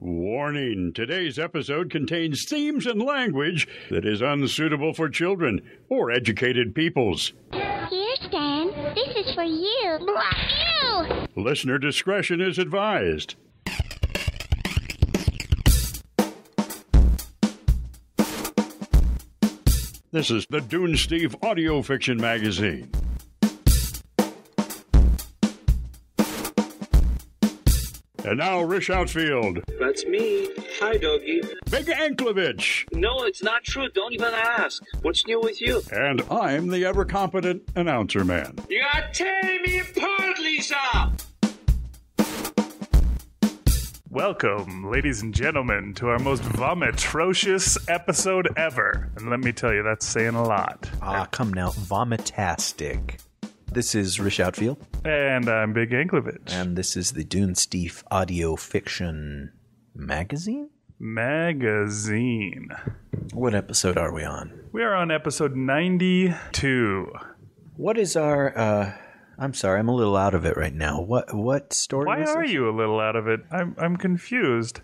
Warning today's episode contains themes and language that is unsuitable for children or educated peoples. Here, Stan. This is for you. Blah, you! Listener discretion is advised. This is the Dunesteef Audio Fiction Magazine. And now, Rish Outfield, That's me. Hi, doggy. Big Anklevich, No, it's not true. Don't even ask. What's new with you? and I'm the ever competent announcer man. You are tearing me apart, Lisa! Welcome, ladies and gentlemen, to our most vomitrocious episode ever. And let me tell you, that's saying a lot. Ah, come now, vomitastic. This is Rish Outfield, And I'm Big Anklevich. and this is the Dunesteef Audio Fiction Magazine. Magazine. What episode are we on? We are on episode 92. What is our? uh I'm sorry, I'm a little out of it right now. What what story? Why are this? you a little out of it? I'm, I'm confused.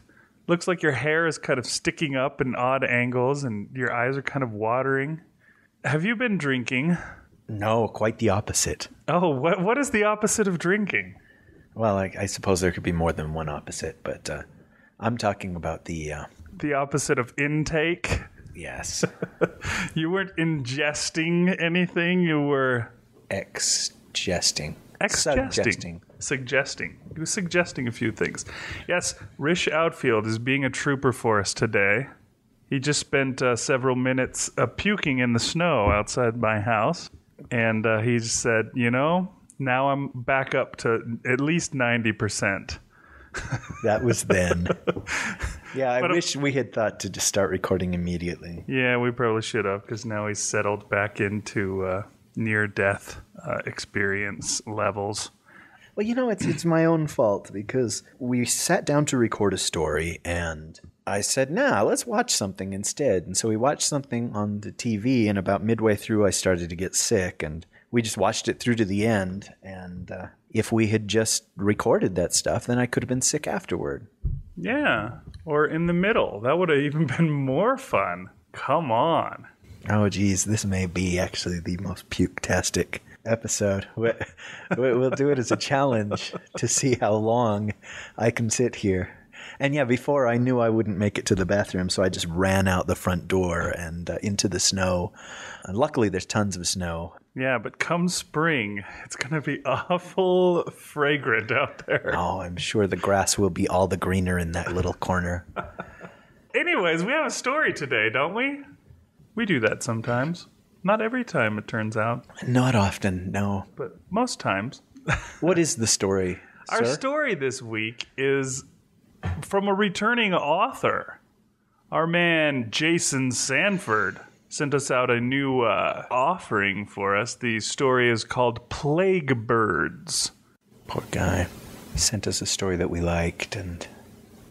Looks like your hair is kind of sticking up in odd angles and your eyes are kind of watering. Have you been drinking? No, quite the opposite. Oh, what what is the opposite of drinking? Well, I, I suppose there could be more than one opposite, but uh, I'm talking about the uh, The opposite of intake? yes, You weren't ingesting anything, you were ex-jesting, Exgesting. Suggesting. Suggesting. He was suggesting a few things. Yes, Rish Outfield is being a trooper for us today. He just spent uh, several minutes uh, puking in the snow outside my house. And uh, he said, you know, now I'm back up to at least 90%. That was then. yeah, I But, uh, wish we had thought to just start recording immediately. Yeah, we probably should have because now he's settled back into uh, near death uh, experience levels. Well, you know, it's it's my own fault because we sat down to record a story and I said, "Nah, let's watch something instead." And so we watched something on the TV and about midway through I started to get sick and we just watched it through to the end and uh, if we had just recorded that stuff, then I could have been sick afterward. Yeah, or in the middle. That would have even been more fun. Come on. Oh, geez, this may be actually the most puke-tastic episode. We- we- We'll do it as a challenge to see how long I can sit here. And yeah, before I knew I wouldn't make it to the bathroom, so I just ran out the front door and uh, into the snow. And luckily, there's tons of snow. Yeah, but come spring, it's going to be awful fragrant out there. Oh, I'm sure the grass will be all the greener in that little corner. Anyways, we have a story today, don't we? We do that sometimes. Not every time, it turns out, Not often, no. but most times. What is the story? Our sir? story this week is from a returning author. Our man Jason Sanford sent us out a new uh, offering for us. The story is called Plague Birds. Poor guy. He sent us a story that we liked, and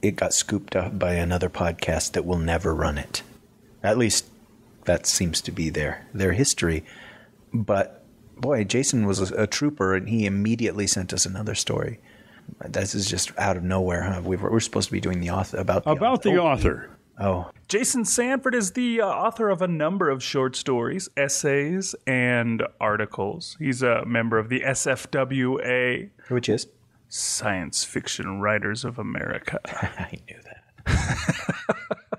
it got scooped up by another podcast that will never run it. At least that seems to be their their history. But boy, Jason was a, a trooper, and he immediately sent us another story. This is just out of nowhere, huh? We were, we're supposed to be doing the author about the About the author. Oh, Jason Sanford is the uh, author of a number of short stories, essays, and articles. He's a member of the SFWA, which is Science Fiction Writers of America. I knew that.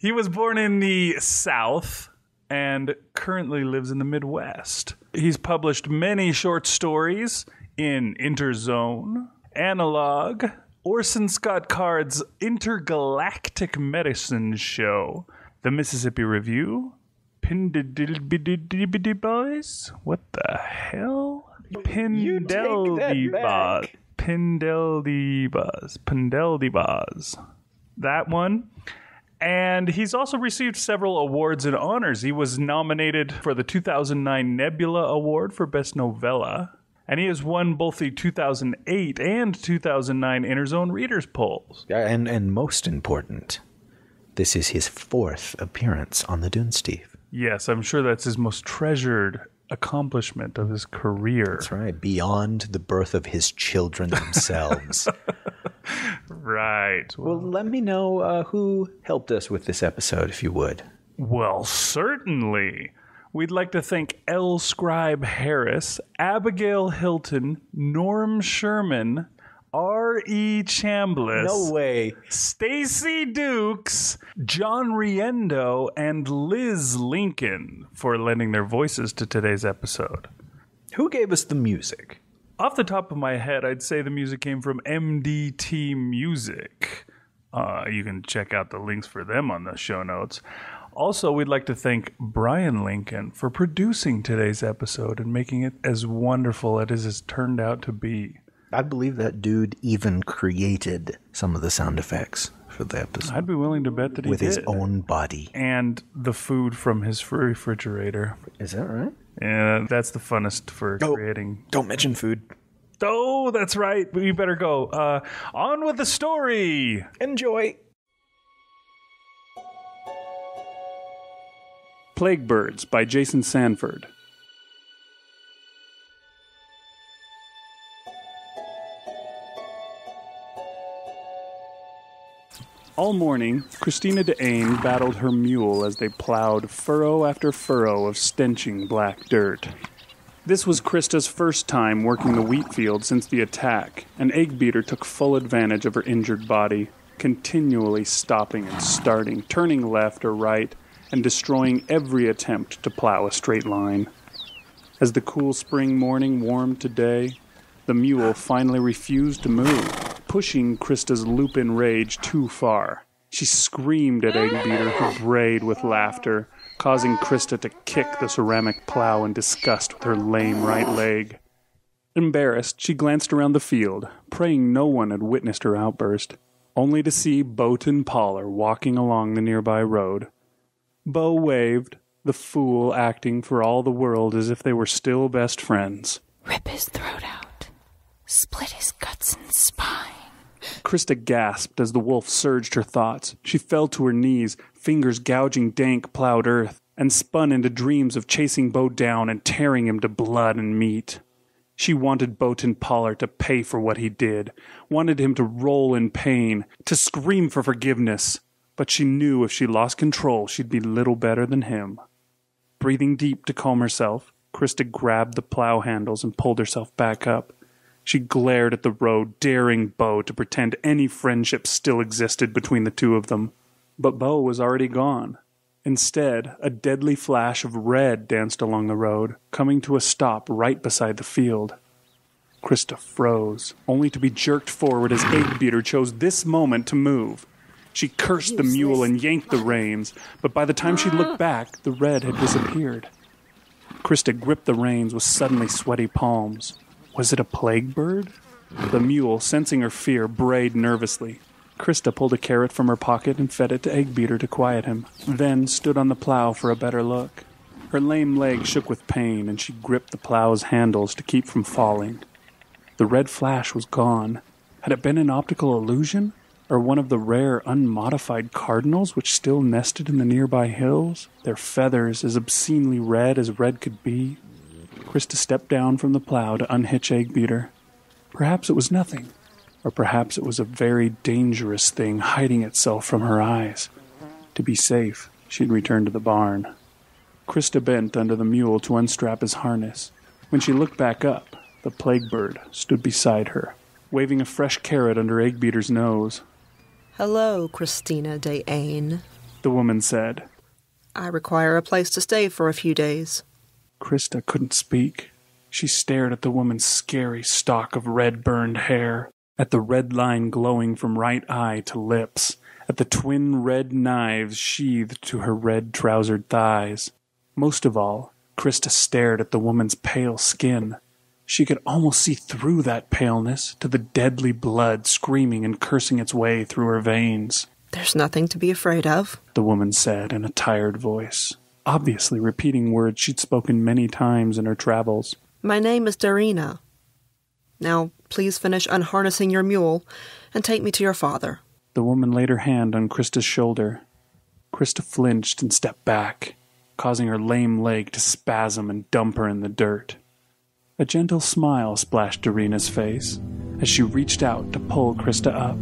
He was born in the South and currently lives in the Midwest. He's published many short stories in Interzone, Analog, Orson Scott Card's Intergalactic Medicine Show, The Mississippi Review, Pindidibidibidi Boys? What the hell? Pindeldyboz. Pindeldyboz. Pindeldyboz. That one. And he's also received several awards and honors. He was nominated for the 2009 Nebula Award for Best Novella. And he has won both the 2008 and 2009 Interzone Readers Polls. Yeah, and and most important, this is his fourth appearance on the Dunesteef. Yes, I'm sure that's his most treasured accomplishment of his career. That's right. Beyond the birth of his children themselves. Right. Well, let me know uh, who helped us with this episode, if you would. Well, certainly. We'd like to thank L. Scribe Harris, Abigail Hilton, Norm Sherman, R.E. Chambliss, No way. Stacy Dooks, John Riendeau, and Liz Lincoln for lending their voices to today's episode. Who gave us the music? Off the top of my head, I'd say the music came from MDT Music. Uh, you can check out the links for them on the show notes. Also, we'd like to thank Bryan Lincoln for producing today's episode and making it as wonderful as it has turned out to be. I believe that dude even created some of the sound effects for the episode I'd be willing to bet that he did. with did. his own body. and the food from his refrigerator. Is that right? Yeah, that's the funnest for Oh. creating. Don't mention food. Oh, that's right. We better go. Uh, on with the story. Enjoy. Plague Birds by Jason Sanford. All morning, Cristina de Ane battled her mule as they plowed furrow after furrow of stenching black dirt. This was Krista's first time working the wheat field since the attack, and Egg Beater took full advantage of her injured body, continually stopping and starting, turning left or right, and destroying every attempt to plow a straight line. As the cool spring morning warmed to day, the mule finally refused to move, pushing Krista's lupin rage too far. She screamed at Eggbeater, who brayed with laughter, causing Krista to kick the ceramic plow in disgust with her lame right leg. Embarrassed, she glanced around the field, praying no one had witnessed her outburst, only to see Boaton Poller walking along the nearby road. Bo waved, the fool acting for all the world as if they were still best friends. Rip his throat out. Split his guts and spine. Krista gasped as the wolf surged her thoughts. She fell to her knees, fingers gouging dank plowed earth, and spun into dreams of chasing Bo down and tearing him to blood and meat. She wanted Boaton Pollard to pay for what he did, wanted him to roll in pain, to scream for forgiveness, but she knew if she lost control, she'd be little better than him. Breathing deep to calm herself, Krista grabbed the plow handles and pulled herself back up. She glared at the road, daring Bo to pretend any friendship still existed between the two of them. But Bo was already gone. Instead, a deadly flash of red danced along the road, coming to a stop right beside the field. Krista froze, only to be jerked forward as Eggbeater chose this moment to move. She cursed the mule and yanked the reins, but by the time she looked back, the red had disappeared. Krista gripped the reins with suddenly sweaty palms. Was it a plague bird? The mule, sensing her fear, brayed nervously. Krista pulled a carrot from her pocket and fed it to Eggbeater to quiet him, then stood on the plow for a better look. Her lame leg shook with pain, and she gripped the plow's handles to keep from falling. The red flash was gone. Had it been an optical illusion? Or one of the rare unmodified cardinals which still nested in the nearby hills, their feathers as obscenely red as red could be? Krista stepped down from the plow to unhitch Eggbeater. Perhaps it was nothing, or perhaps it was a very dangerous thing hiding itself from her eyes. To be safe, she'd return to the barn. Krista bent under the mule to unstrap his harness. When she looked back up, the plague bird stood beside her, waving a fresh carrot under Eggbeater's nose. Hello, Cristina de Ane. The woman said. I require a place to stay for a few days. Krista couldn't speak. She stared at the woman's scary stalk of red burned hair, at the red line glowing from right eye to lips, at the twin red knives sheathed to her red trousered thighs. Most of all, Krista stared at the woman's pale skin. She could almost see through that paleness to the deadly blood screaming and cursing its way through her veins. There's nothing to be afraid of. The woman said in a tired voice, obviously repeating words she'd spoken many times in her travels. My name is Dorina. Now, please finish unharnessing your mule and take me to your father. The woman laid her hand on Krista's shoulder. Krista flinched and stepped back, causing her lame leg to spasm and dump her in the dirt. A gentle smile splashed Dorina's face as she reached out to pull Krista up.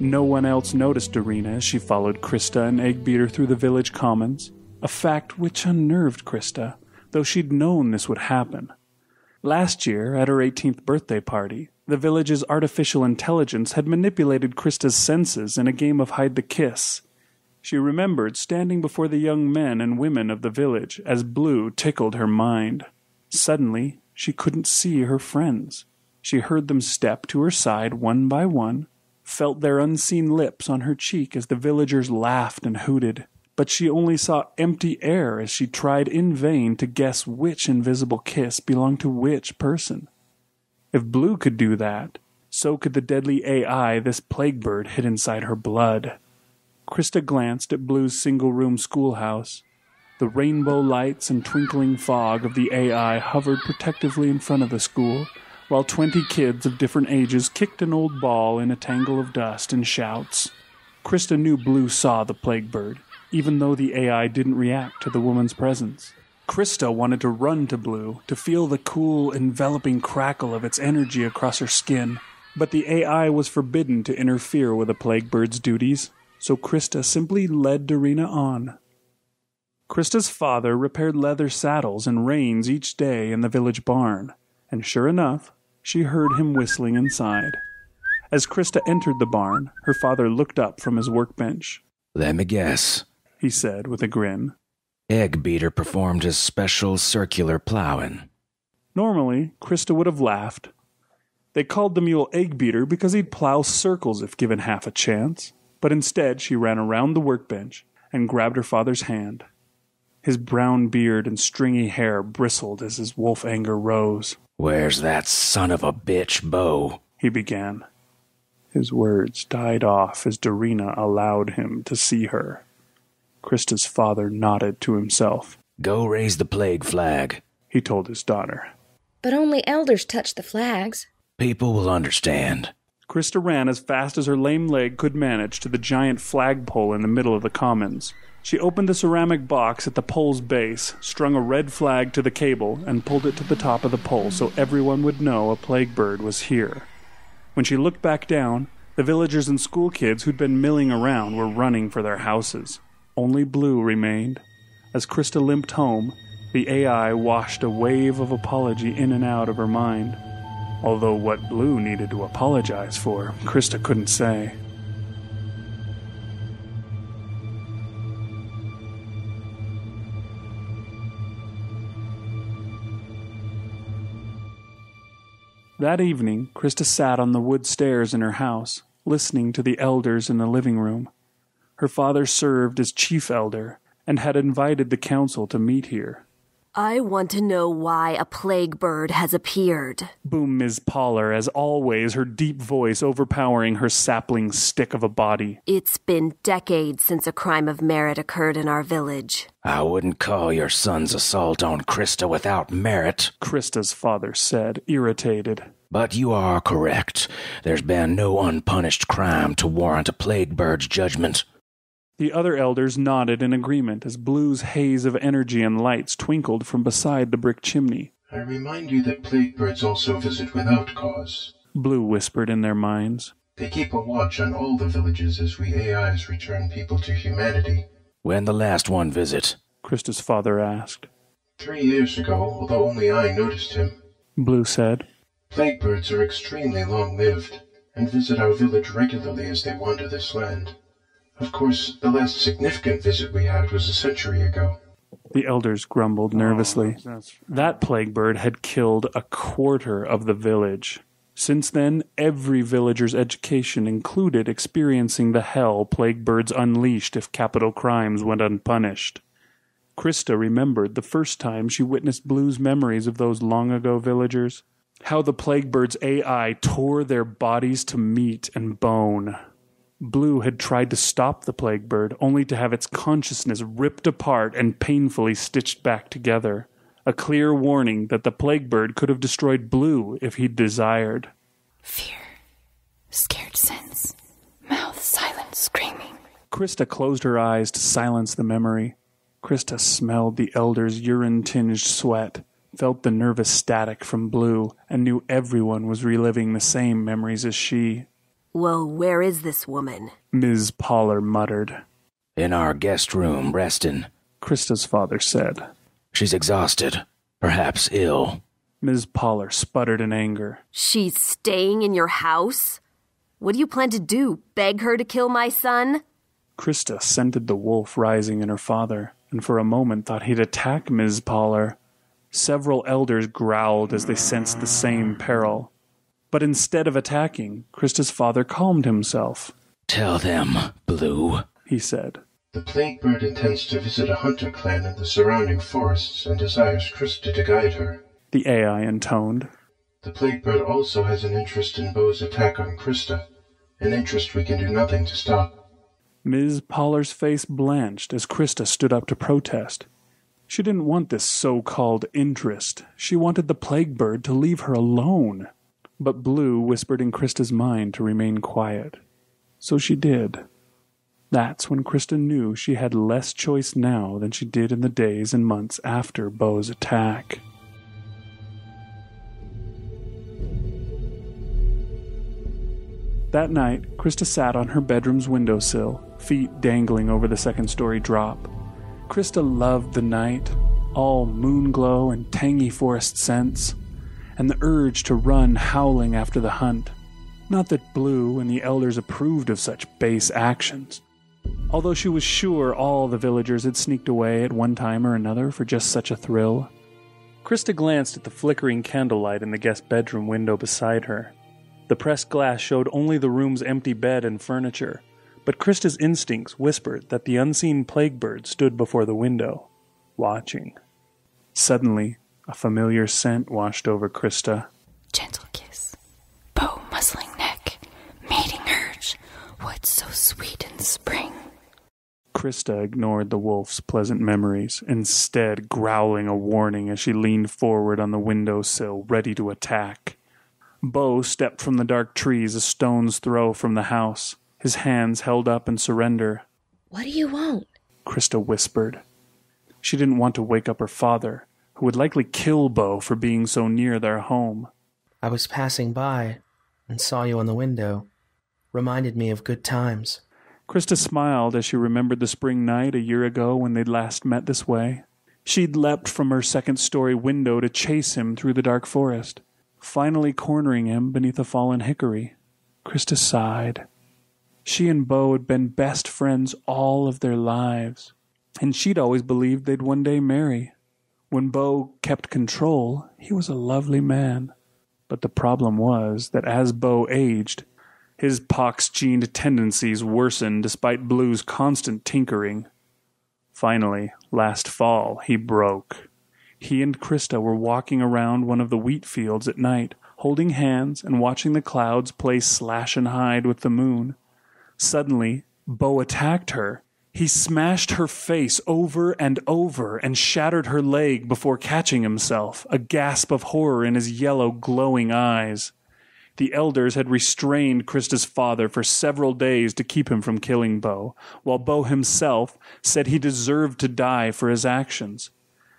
No one else noticed Dorina as she followed Krista and Eggbeater through the village commons, a fact which unnerved Krista, though she'd known this would happen. Last year, at her 18th birthday party, the village's artificial intelligence had manipulated Krista's senses in a game of hide the kiss. She remembered standing before the young men and women of the village as Blue tickled her mind. Suddenly, she couldn't see her friends. She heard them step to her side one by one, felt their unseen lips on her cheek as the villagers laughed and hooted. But she only saw empty air as she tried in vain to guess which invisible kiss belonged to which person. If Blue could do that, so could the deadly AI this plague bird hid inside her blood. Krista glanced at Blue's single room schoolhouse. The rainbow lights and twinkling fog of the AI hovered protectively in front of the school, while twenty kids of different ages kicked an old ball in a tangle of dust and shouts. Krista knew Blue saw the plague bird, even though the AI didn't react to the woman's presence. Krista wanted to run to Blue, to feel the cool, enveloping crackle of its energy across her skin, but the AI was forbidden to interfere with a plague bird's duties, so Krista simply led Dorina on. Krista's father repaired leather saddles and reins each day in the village barn, and sure enough, she heard him whistling inside. As Krista entered the barn, her father looked up from his workbench. Let me guess. He said with a grin. Egg Beater performed his special circular plowing. Normally, Krista would have laughed. They called the mule Egg Beater because he'd plow circles if given half a chance, but instead she ran around the workbench and grabbed her father's hand. His brown beard and stringy hair bristled as his wolf anger rose. Where's that son of a bitch, Bo? He began. His words died off as Darina allowed him to see her. Krista's father nodded to himself. Go raise the plague flag. He told his daughter. But only elders touch the flags. People will understand. Krista ran as fast as her lame leg could manage to the giant flagpole in the middle of the commons. She opened the ceramic box at the pole's base, strung a red flag to the cable, and pulled it to the top of the pole so everyone would know a plague bird was here. When she looked back down, the villagers and school kids who'd been milling around were running for their houses. Only Blue remained. As Krista limped home, the AI washed a wave of apology in and out of her mind. Although what Blue needed to apologize for, Krista couldn't say. That evening, Krista sat on the wood stairs in her house, listening to the elders in the living room. Her father served as chief elder and had invited the council to meet here. I want to know why a plague bird has appeared. Boom, Ms. Poller, as always, her deep voice overpowering her sapling stick of a body. It's been decades since a crime of merit occurred in our village. I wouldn't call your son's assault on Krista without merit, Krista's father said, irritated. But you are correct. There's been no unpunished crime to warrant a plague bird's judgment. The other elders nodded in agreement as Blue's haze of energy and lights twinkled from beside the brick chimney. I remind you that plague birds also visit without cause. Blue whispered in their minds. They keep a watch on all the villages as we AIs return people to humanity. When the last one visit? Krista's father asked. Three years ago, although only I noticed him. Blue said. Plague birds are extremely long lived and visit our village regularly as they wander this land. Of course, the last significant visit we had was a century ago. The elders grumbled nervously. that plague bird had killed a quarter of the village. Since then, every villager's education included experiencing the hell plague birds unleashed if capital crimes went unpunished. Krista remembered the first time she witnessed Blue's memories of those long ago villagers. How the plague bird's AI tore their bodies to meat and bone. Blue had tried to stop the plague bird, only to have its consciousness ripped apart and painfully stitched back together. A clear warning that the plague bird could have destroyed Blue if he'd desired. Fear, scared sense, mouth silent screaming. Krista closed her eyes to silence the memory, Krista smelled the elder's urine tinged sweat, felt the nervous static from Blue, and knew everyone was reliving the same memories as she. Well, where is this woman? Ms. Poller muttered. In our guest room, resting, Krista's father said. She's exhausted, perhaps ill. Ms. Poller sputtered in anger. She's staying in your house? What do you plan to do? Beg her to kill my son? Krista scented the wolf rising in her father, and for a moment thought he'd attack Ms. Poller. Several elders growled as they sensed the same peril. But instead of attacking, Krista's father calmed himself. Tell them, Blue, he said. The plague bird intends to visit a hunter clan in the surrounding forests and desires Krista to guide her. The AI intoned. The plague bird also has an interest in Bo's attack on Krista, an interest we can do nothing to stop. Ms. Poller's face blanched as Krista stood up to protest. She didn't want this so called interest. She wanted the plague bird to leave her alone. But Blue whispered in Krista's mind to remain quiet. So she did. That's when Krista knew she had less choice now than she did in the days and months after Bo's attack. That night, Krista sat on her bedroom's windowsill, feet dangling over the second story drop. Krista loved the night, all moon glow and tangy forest scents, and the urge to run howling after the hunt. Not that Blue and the elders approved of such base actions. Although she was sure all the villagers had sneaked away at one time or another for just such a thrill. Krista glanced at the flickering candlelight in the guest bedroom window beside her. The pressed glass showed only the room's empty bed and furniture, but Krista's instincts whispered that the unseen plague bird stood before the window, watching. Suddenly, a familiar scent washed over Krista. Gentle kiss, bow muscling neck, mating urge, what's so sweet in spring? Krista ignored the wolf's pleasant memories, instead growling a warning as she leaned forward on the window sill, ready to attack. Bo stepped from the dark trees a stone's throw from the house, his hands held up in surrender. What do you want? Krista whispered. She didn't want to wake up her father, who would likely kill Bo for being so near their home. I was passing by and saw you on the window. Reminded me of good times. Krista smiled as she remembered the spring night a year ago when they'd last met this way. She'd leapt from her second story window to chase him through the dark forest finally cornering him beneath a fallen hickory. Krista sighed. She and Bo had been best friends all of their lives, and she'd always believed they'd one day marry. When Bo kept control, he was a lovely man. But the problem was that as Bo aged, his pox gened tendencies worsened despite Blue's constant tinkering. Finally, last fall, he broke. He and Krista were walking around one of the wheat fields at night, holding hands and watching the clouds play slash and hide with the moon. Suddenly, Bo attacked her. He smashed her face over and over and shattered her leg before catching himself, a gasp of horror in his yellow, glowing eyes. The elders had restrained Krista's father for several days to keep him from killing Bo, while Bo himself said he deserved to die for his actions.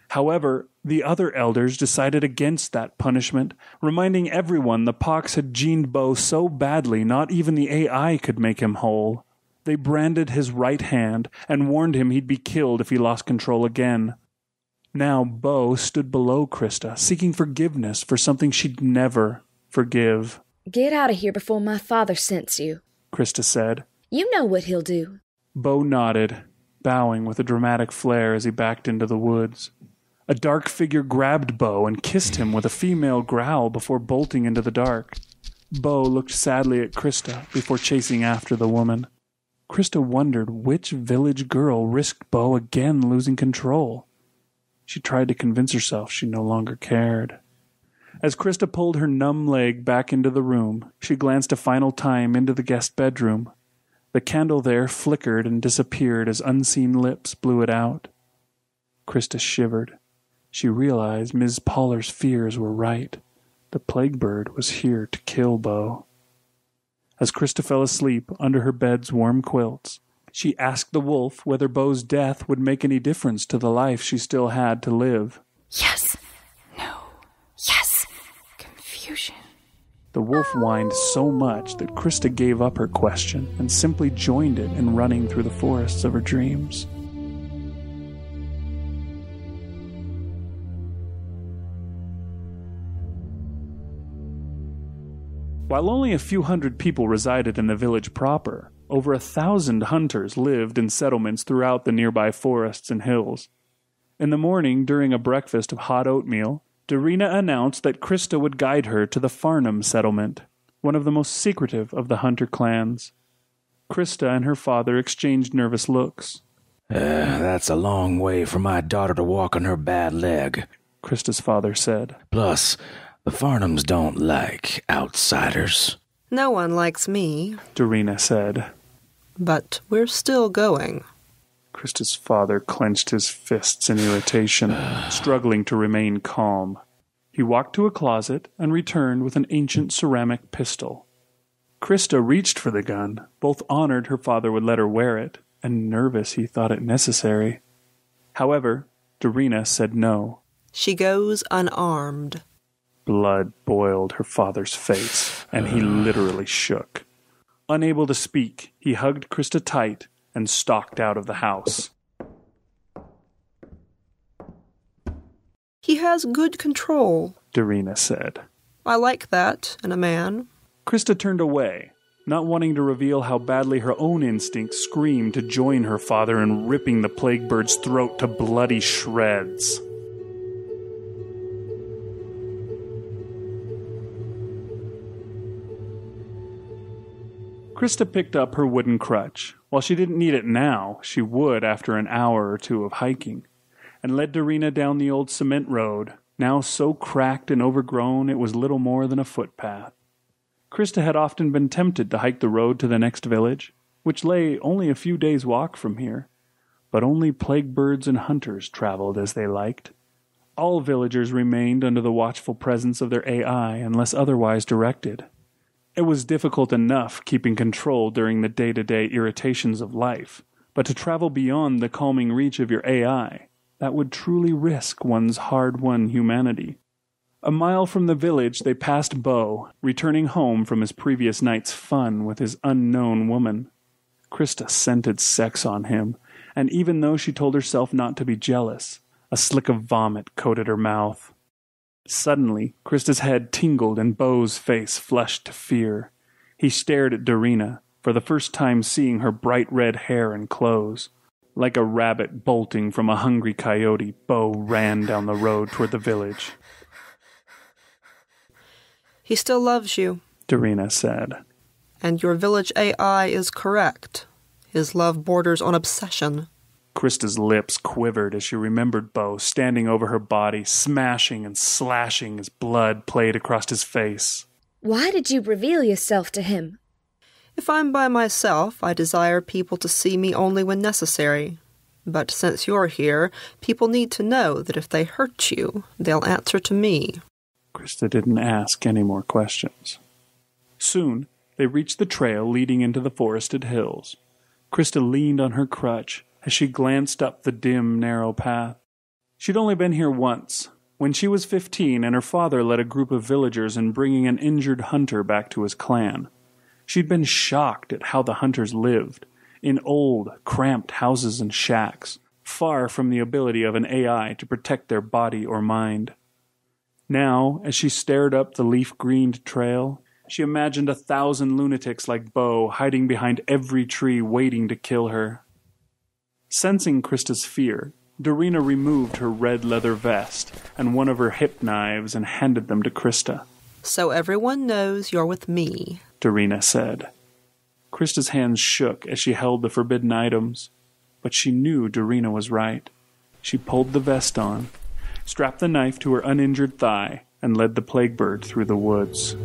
However, the other elders decided against that punishment, reminding everyone the pox had gened Bo so badly not even the AI could make him whole. They branded his right hand and warned him he'd be killed if he lost control again. Now Bo stood below Krista, seeking forgiveness for something she'd never forgive. Get out of here before my father scents you, Krista said. You know what he'll do. Bo nodded, bowing with a dramatic flair as he backed into the woods. A dark figure grabbed Bo and kissed him with a female growl before bolting into the dark. Bo looked sadly at Krista before chasing after the woman. Krista wondered which village girl risked Bo again losing control. She tried to convince herself she no longer cared. As Krista pulled her numb leg back into the room, she glanced a final time into the guest bedroom. The candle there flickered and disappeared as unseen lips blew it out. Krista shivered. She realized Ms. Poller's fears were right. The plague bird was here to kill Bo. As Krista fell asleep under her bed's warm quilts, She asked the wolf whether Bo's death would make any difference to the life she still had to live. Yes. No. Yes. Confusion. The wolf whined so much that Krista gave up her question and simply joined it in running through the forests of her dreams. While only a few hundred people resided in the village proper, over a thousand hunters lived in settlements throughout the nearby forests and hills. In the morning, during a breakfast of hot oatmeal, Dorina announced that Krista would guide her to the Farnham settlement, one of the most secretive of the hunter clans. Krista and her father exchanged nervous looks. Uh, that's a long way for my daughter to walk on her bad leg, Krista's father said. Plus, the Farnhams don't like outsiders. No one likes me, Dorina said. but we're still going. Krista's father clenched his fists in irritation, struggling to remain calm. He walked to a closet and returned with an ancient ceramic pistol. Krista reached for the gun, both honored her father would let her wear it, and nervous he thought it necessary. However, Dorina said no. She goes unarmed. Blood boiled her father's face, and he ah. literally shook. Unable to speak, he hugged Krista tight and stalked out of the house. He has good control. Dorina said. I like that in a man. Krista turned away, not wanting to reveal how badly her own instincts screamed to join her father in ripping the plague bird's throat to bloody shreds. Krista picked up her wooden crutch. While she didn't need it now, she would after an hour or two of hiking, and led Dorina down the old cement road, now so cracked and overgrown it was little more than a footpath. Krista had often been tempted to hike the road to the next village, which lay only a few days' walk from here, but only plague birds and hunters traveled as they liked. All villagers remained under the watchful presence of their AI unless otherwise directed. It was difficult enough keeping control during the day to day irritations of life, but to travel beyond the calming reach of your AI, that would truly risk one's hard won humanity. A mile from the village, they passed Bo, returning home from his previous night's fun with his unknown woman. Krista scented sex on him, and even though she told herself not to be jealous, a slick of vomit coated her mouth. Suddenly, Krista's head tingled and Bo's face flushed to fear. He stared at Dorina, for the first time seeing her bright red hair and clothes. Like a rabbit bolting from a hungry coyote, Bo ran down the road toward the village. He still loves you, Dorina said. and your village AI is correct. His love borders on obsession. Krista's lips quivered as she remembered Bo standing over her body, smashing and slashing as blood played across his face. Why did you reveal yourself to him? If I'm by myself, I desire people to see me only when necessary. But since you're here, people need to know that if they hurt you, they'll answer to me. Krista didn't ask any more questions. Soon, they reached the trail leading into the forested hills. Krista leaned on her crutch as she glanced up the dim, narrow path. She'd only been here once, when she was fifteen and her father led a group of villagers in bringing an injured hunter back to his clan. She'd been shocked at how the hunters lived, in old, cramped houses and shacks, far from the ability of an AI to protect their body or mind. Now, as she stared up the leaf greened trail, she imagined a thousand lunatics like Bo hiding behind every tree waiting to kill her. Sensing Krista's fear, Dorina removed her red leather vest and one of her hip knives and handed them to Krista. So everyone knows you're with me. Dorina said. Krista's hands shook as she held the forbidden items, but she knew Dorina was right. She pulled the vest on, strapped the knife to her uninjured thigh, and led the plague bird through the woods.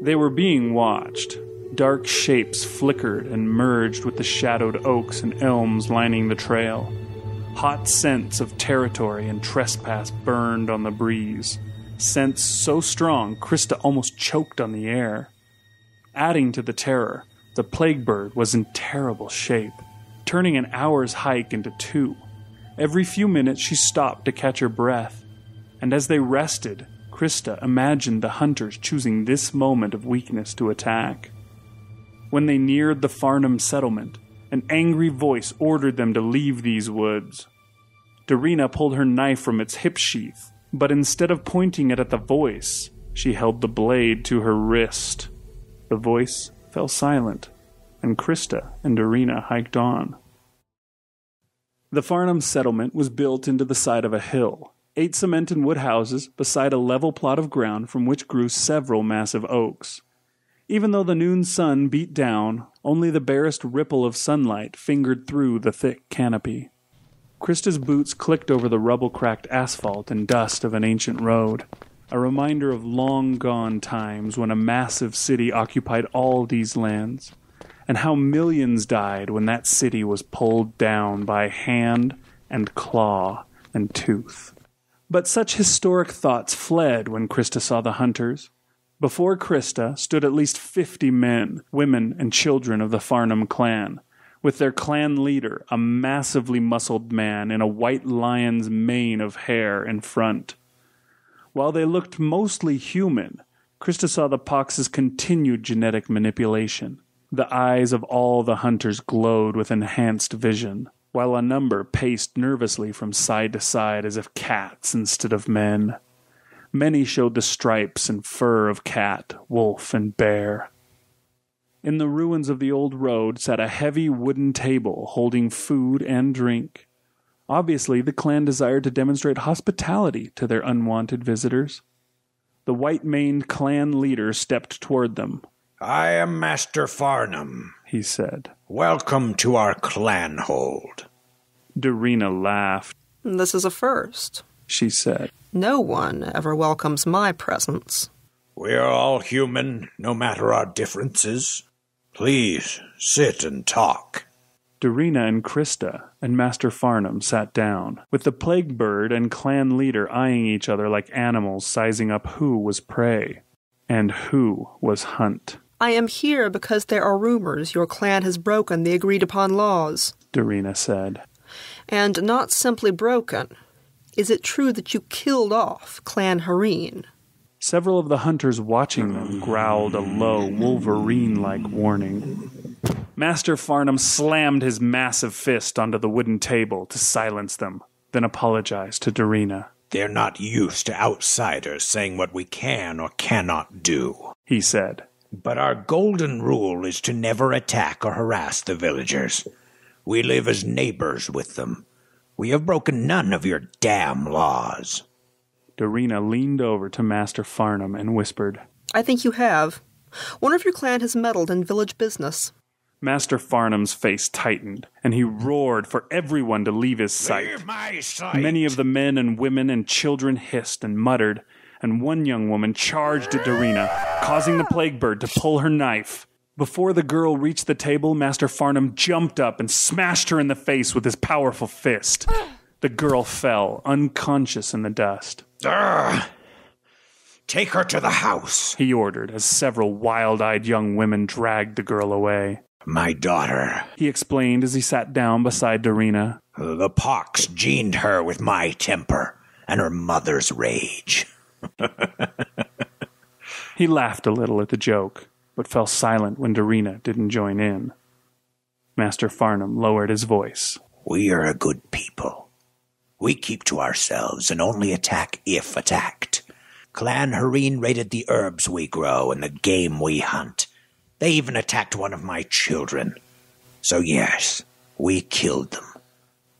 They were being watched. Dark shapes flickered and merged with the shadowed oaks and elms lining the trail. Hot scents of territory and trespass burned on the breeze. Scents so strong, Krista almost choked on the air. Adding to the terror, the plague bird was in terrible shape, turning an hour's hike into two. Every few minutes she stopped to catch her breath, and as they rested, Krista imagined the hunters choosing this moment of weakness to attack. When they neared the Farnham settlement, an angry voice ordered them to leave these woods. Dorina pulled her knife from its hip sheath, but instead of pointing it at the voice, she held the blade to her wrist. The voice fell silent, and Krista and Dorina hiked on. The Farnham settlement was built into the side of a hill, eight cement and wood houses beside a level plot of ground from which grew several massive oaks. Even though the noon sun beat down, only the barest ripple of sunlight fingered through the thick canopy. Krista's boots clicked over the rubble cracked asphalt and dust of an ancient road, a reminder of long gone times when a massive city occupied all these lands, and how millions died when that city was pulled down by hand and claw and tooth. But such historic thoughts fled when Krista saw the hunters. Before Krista stood at least fifty men, women, and children of the Farnham clan, with their clan leader, a massively muscled man in a white lion's mane of hair in front. While they looked mostly human, Krista saw the Pox's continued genetic manipulation. The eyes of all the hunters glowed with enhanced vision while a number paced nervously from side to side as if cats instead of men. Many showed the stripes and fur of cat, wolf, and bear. In the ruins of the old road sat a heavy wooden table holding food and drink. Obviously, the clan desired to demonstrate hospitality to their unwanted visitors. The white maned clan leader stepped toward them. I am Master Farnham, he said. Welcome to our clan hold. Dorina laughed. This is a first, she said. No one ever welcomes my presence. We are all human, no matter our differences. Please sit and talk. Dorina and Krista and Master Farnham sat down, with the plague bird and clan leader eyeing each other like animals sizing up who was prey and who was hunt. I am here because there are rumors your clan has broken the agreed upon laws, Dorina said. And not simply broken. Is it true that you killed off Clan Hareen? Several of the hunters watching them growled a low, Wolverine like warning. Master Farnham slammed his massive fist onto the wooden table to silence them, then apologized to Dorina. They're not used to outsiders saying what we can or cannot do, he said. But our golden rule is to never attack or harass the villagers. We live as neighbors with them. We have broken none of your damn laws. Dorina leaned over to Master Farnham and whispered, I think you have. One of your clan has meddled in village business. Master Farnham's face tightened, and he roared for everyone to leave his sight. Leave my sight. Many of the men and women and children hissed and muttered, and one young woman charged at Dorina, causing the plague bird to pull her knife. Before the girl reached the table, Master Farnham jumped up and smashed her in the face with his powerful fist. The girl fell, unconscious in the dust. Urgh. Take her to the house, he ordered as several wild eyed young women dragged the girl away. My daughter, he explained as he sat down beside Dorina. The pox gened her with my temper and her mother's rage. he laughed a little at the joke, but fell silent when Dorina didn't join in. Master Farnham lowered his voice. We are a good people. We keep to ourselves and only attack if attacked. Clan Hareen raided the herbs we grow and the game we hunt. They even attacked one of my children. So, yes, we killed them.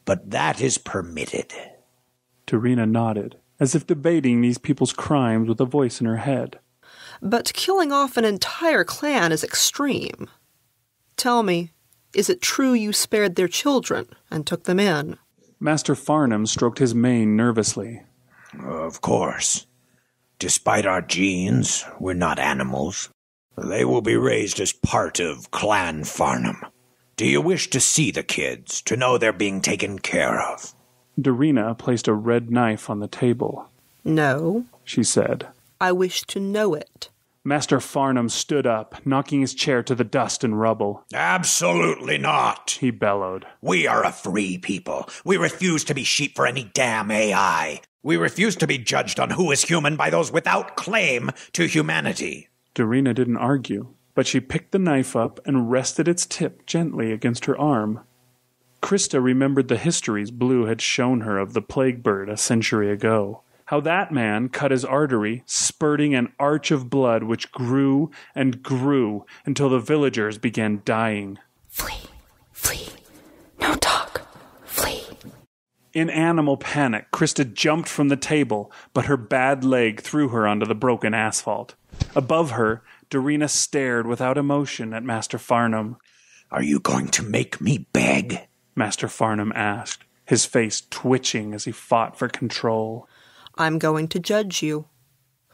But that is permitted. Dorina nodded, as if debating these people's crimes with a voice in her head. But killing off an entire clan is extreme. Tell me, is it true you spared their children and took them in? Master Farnham stroked his mane nervously. Of course. Despite our genes, we're not animals. They will be raised as part of Clan Farnham. Do you wish to see the kids, to know they're being taken care of? Dorina placed a red knife on the table. No, She said. I wish to know it. Master Farnham stood up, knocking his chair to the dust and rubble. Absolutely not. He bellowed. We are a free people. We refuse to be sheep for any damn AI. We refuse to be judged on who is human by those without claim to humanity. Dorina didn't argue, but she picked the knife up and rested its tip gently against her arm. Krista remembered the histories Blue had shown her of the plague bird a century ago. How that man cut his artery, spurting an arch of blood which grew and grew until the villagers began dying. Flee, flee, no talk. Flee. In animal panic, Krista jumped from the table, but her bad leg threw her onto the broken asphalt. Above her, Dorina stared without emotion at Master Farnham. Are you going to make me beg? Master Farnham asked, his face twitching as he fought for control. I'm going to judge you.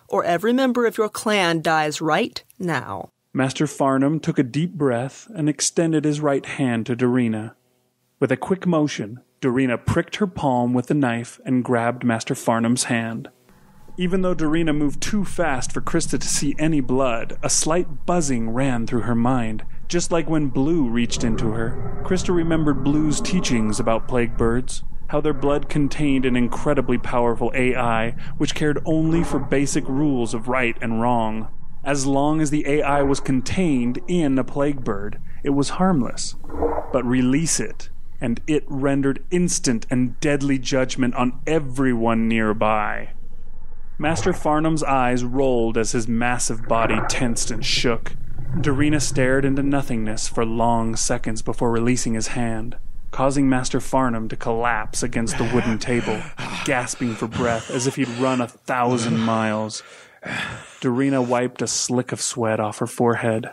Or every member of your clan dies right now. Master Farnham took a deep breath and extended his right hand to Dorina. With a quick motion, Dorina pricked her palm with the knife and grabbed Master Farnham's hand. Even though Dorina moved too fast for Krista to see any blood, a slight buzzing ran through her mind, just like when Blue reached into her. Krista remembered Blue's teachings about plague birds, how their blood contained an incredibly powerful AI which cared only for basic rules of right and wrong. As long as the AI was contained in a plague bird, it was harmless. But release it, and it rendered instant and deadly judgment on everyone nearby. Master Farnham's eyes rolled as his massive body tensed and shook. Dorina stared into nothingness for long seconds before releasing his hand, causing Master Farnham to collapse against the wooden table, gasping for breath as if he'd run a thousand miles. Dorina wiped a slick of sweat off her forehead.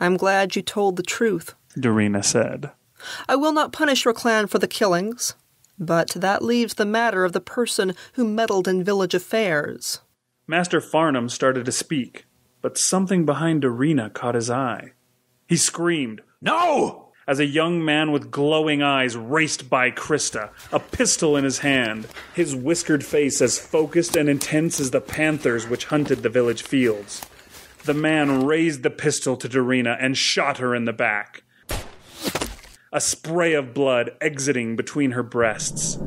I'm glad you told the truth. Dorina said. I will not punish your clan for the killings, but that leaves the matter of the person who meddled in village affairs. Master Farnham started to speak, but something behind Dorina caught his eye. He screamed, No! as a young man with glowing eyes raced by Krista, a pistol in his hand, his whiskered face as focused and intense as the panthers which hunted the village fields. The man raised the pistol to Dorina and shot her in the back. A spray of blood exiting between her breasts.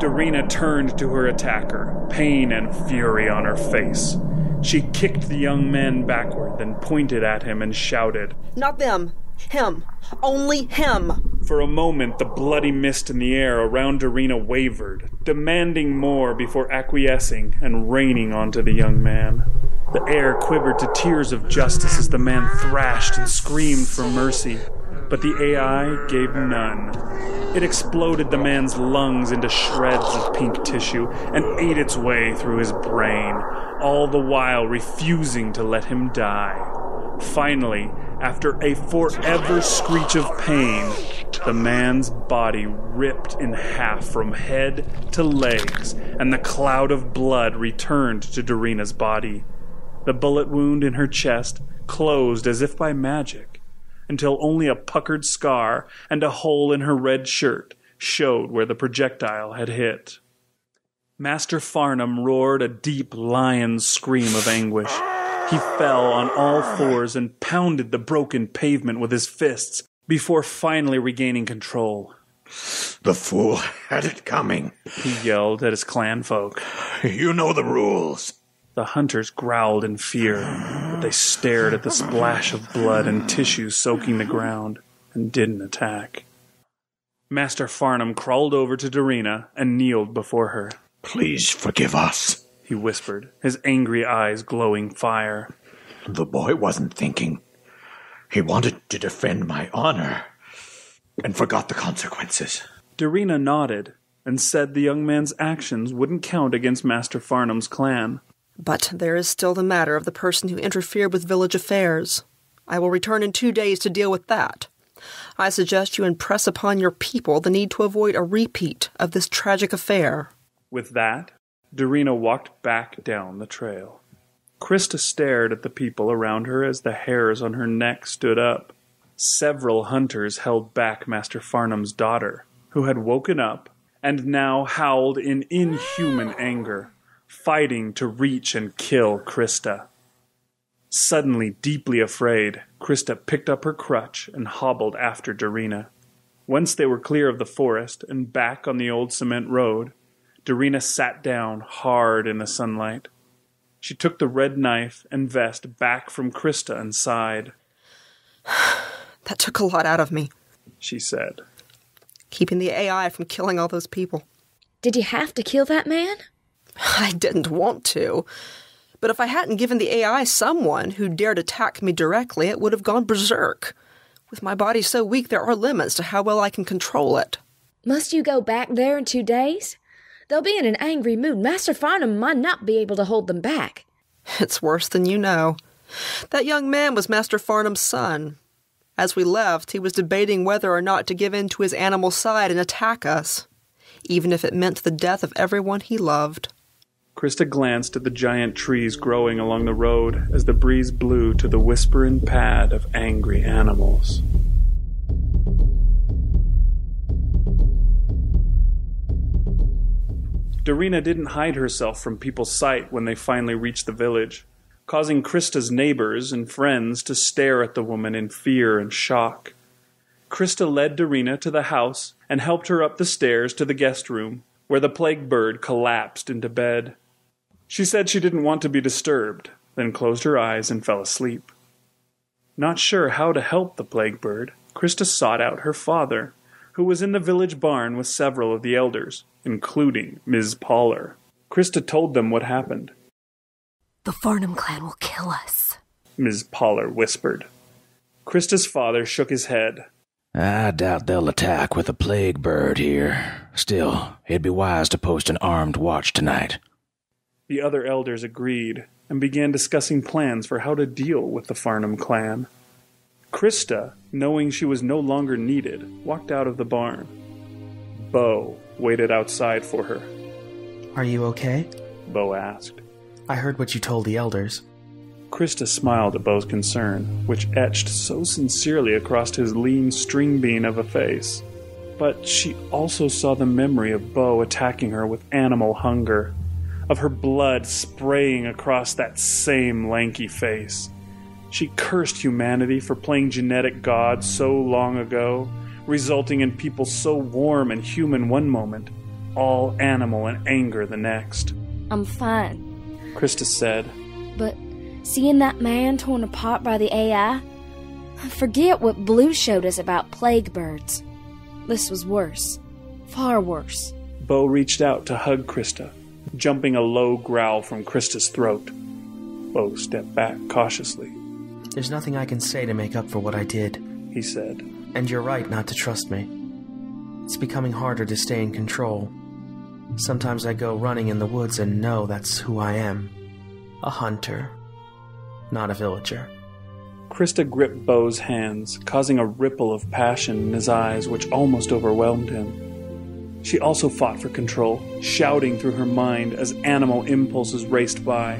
Dorina turned to her attacker, pain and fury on her face. She kicked the young man backward, then pointed at him and shouted, Not them. Him. Only him. For a moment, the bloody mist in the air around Dorina wavered, demanding more before acquiescing and raining onto the young man. The air quivered to tears of justice as the man thrashed and screamed for mercy, but the AI gave none. It exploded the man's lungs into shreds of pink tissue and ate its way through his brain, all the while refusing to let him die. Finally, after a forever screech of pain, the man's body ripped in half from head to legs, and the cloud of blood returned to Dorina's body. The bullet wound in her chest closed as if by magic, until only a puckered scar and a hole in her red shirt showed where the projectile had hit. Master Farnham roared a deep lion's scream of anguish. He fell on all fours and pounded the broken pavement with his fists before finally regaining control. The fool had it coming. He yelled at his clan folk. You know the rules. The hunters growled in fear, but they stared at the splash of blood and tissue soaking the ground and didn't attack. Master Farnham crawled over to Dorina and kneeled before her. Please forgive us. He whispered, his angry eyes glowing fire. The boy wasn't thinking. He wanted to defend my honor and forgot the consequences. Dorina nodded and said the young man's actions wouldn't count against Master Farnham's clan. But there is still the matter of the person who interfered with village affairs. I will return in two days to deal with that. I suggest you impress upon your people the need to avoid a repeat of this tragic affair. With that, Dorina walked back down the trail. Krista stared at the people around her as the hairs on her neck stood up. Several hunters held back Master Farnham's daughter, who had woken up and now howled in inhuman anger, fighting to reach and kill Krista. Suddenly, deeply afraid, Krista picked up her crutch and hobbled after Dorina. Once they were clear of the forest and back on the old cement road, Dorina sat down hard in the sunlight. She took the red knife and vest back from Krista and sighed. That took a lot out of me, she said. Keeping the AI from killing all those people. Did you have to kill that man? I didn't want to. But if I hadn't given the AI someone who dared attack me directly, it would have gone berserk. With my body so weak, there are limits to how well I can control it. Must you go back there in two days? They'll be in an angry mood. Master Farnham might not be able to hold them back. It's worse than you know. That young man was Master Farnham's son. As we left, he was debating whether or not to give in to his animal side and attack us, even if it meant the death of everyone he loved. Krista glanced at the giant trees growing along the road as the breeze blew to the whisper and pad of angry animals. Dorina didn't hide herself from people's sight when they finally reached the village, causing Krista's neighbors and friends to stare at the woman in fear and shock. Krista led Dorina to the house and helped her up the stairs to the guest room, where the plague bird collapsed into bed. She said she didn't want to be disturbed, then closed her eyes and fell asleep. Not sure how to help the plague bird, Krista sought out her father, who was in the village barn with several of the elders, including Ms. Poller. Krista told them what happened. The Farnham clan will kill us, Ms. Poller whispered. Krista's father shook his head. I doubt they'll attack with a plague bird here. Still, it'd be wise to post an armed watch tonight. The other elders agreed and began discussing plans for how to deal with the Farnham clan. Krista, knowing she was no longer needed, walked out of the barn. Bo waited outside for her. Are you okay? Bo asked. I heard what you told the elders. Krista smiled at Bo's concern, which etched so sincerely across his lean string bean of a face. But she also saw the memory of Bo attacking her with animal hunger, of her blood spraying across that same lanky face. She cursed humanity for playing genetic God so long ago, resulting in people so warm and human one moment, all animal and anger the next. I'm fine, Krista said. but seeing that man torn apart by the AI, I forget what Blue showed us about plague birds. This was worse. Far worse. Bo reached out to hug Krista, jumping a low growl from Krista's throat. Bo stepped back cautiously. There's nothing I can say to make up for what I did. He said. And you're right not to trust me. It's becoming harder to stay in control. Sometimes I go running in the woods and know that's who I am a hunter, not a villager. Krista gripped Bo's hands, causing a ripple of passion in his eyes which almost overwhelmed him. She also fought for control, shouting through her mind as animal impulses raced by.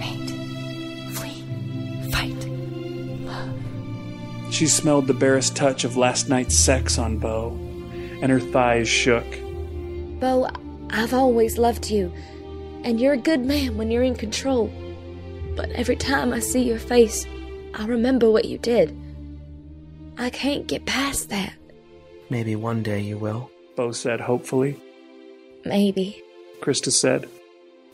Mate. Flee. Fight. She smelled the barest touch of last night's sex on Bo, and her thighs shook. Bo, I've always loved you, and you're a good man when you're in control. But every time I see your face, I remember what you did. I can't get past that. Maybe one day you will. Bo said hopefully. Maybe. Krista said.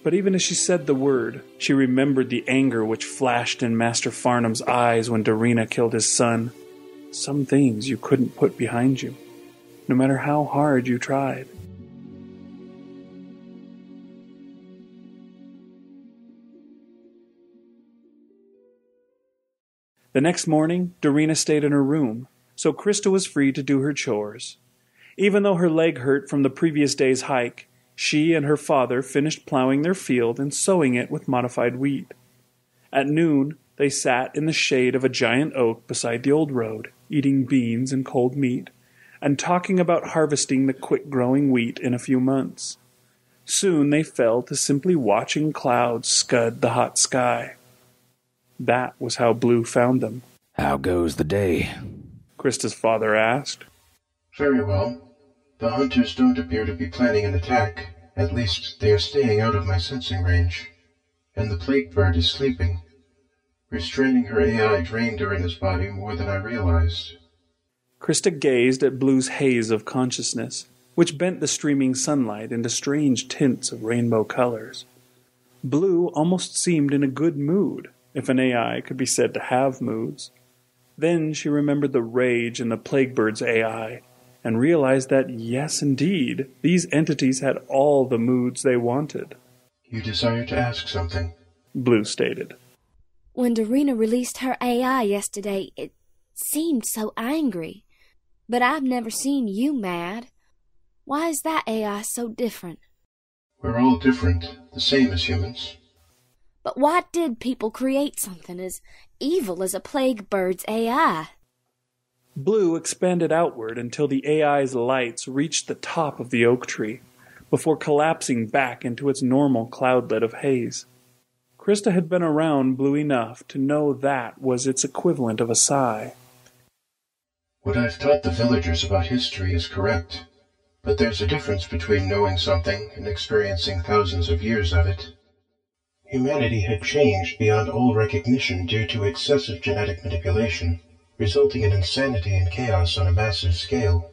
But even as she said the word, she remembered the anger which flashed in Master Farnham's eyes when Dorina killed his son. Some things you couldn't put behind you, no matter how hard you tried. The next morning, Dorina stayed in her room, so Krista was free to do her chores. Even though her leg hurt from the previous day's hike, she and her father finished plowing their field and sowing it with modified wheat. At noon, they sat in the shade of a giant oak beside the old road, eating beans and cold meat, and talking about harvesting the quick growing wheat in a few months. Soon they fell to simply watching clouds scud the hot sky. That was how Blue found them. How goes the day? Krista's father asked. Very well. The hunters don't appear to be planning an attack. At least, they are staying out of my sensing range. And the plague bird is sleeping. Restraining her AI drained Dorina's body more than I realized. Krista gazed at Blue's haze of consciousness, which bent the streaming sunlight into strange tints of rainbow colors. Blue almost seemed in a good mood, if an AI could be said to have moods. Then she remembered the rage in the plague bird's AI and realized that, yes, indeed, these entities had all the moods they wanted. You desire to ask something? Blue stated. When Dorina released her AI yesterday, it seemed so angry. But I've never seen you mad. Why is that AI so different? We're all different, the same as humans. But why did people create something as evil as a plague bird's AI? Blue expanded outward until the AI's lights reached the top of the oak tree, before collapsing back into its normal cloudlet of haze. Krista had been around Blue enough to know that was its equivalent of a sigh. What I've taught the villagers about history is correct, but there's a difference between knowing something and experiencing thousands of years of it. Humanity had changed beyond all recognition due to excessive genetic manipulation, resulting in insanity and chaos on a massive scale.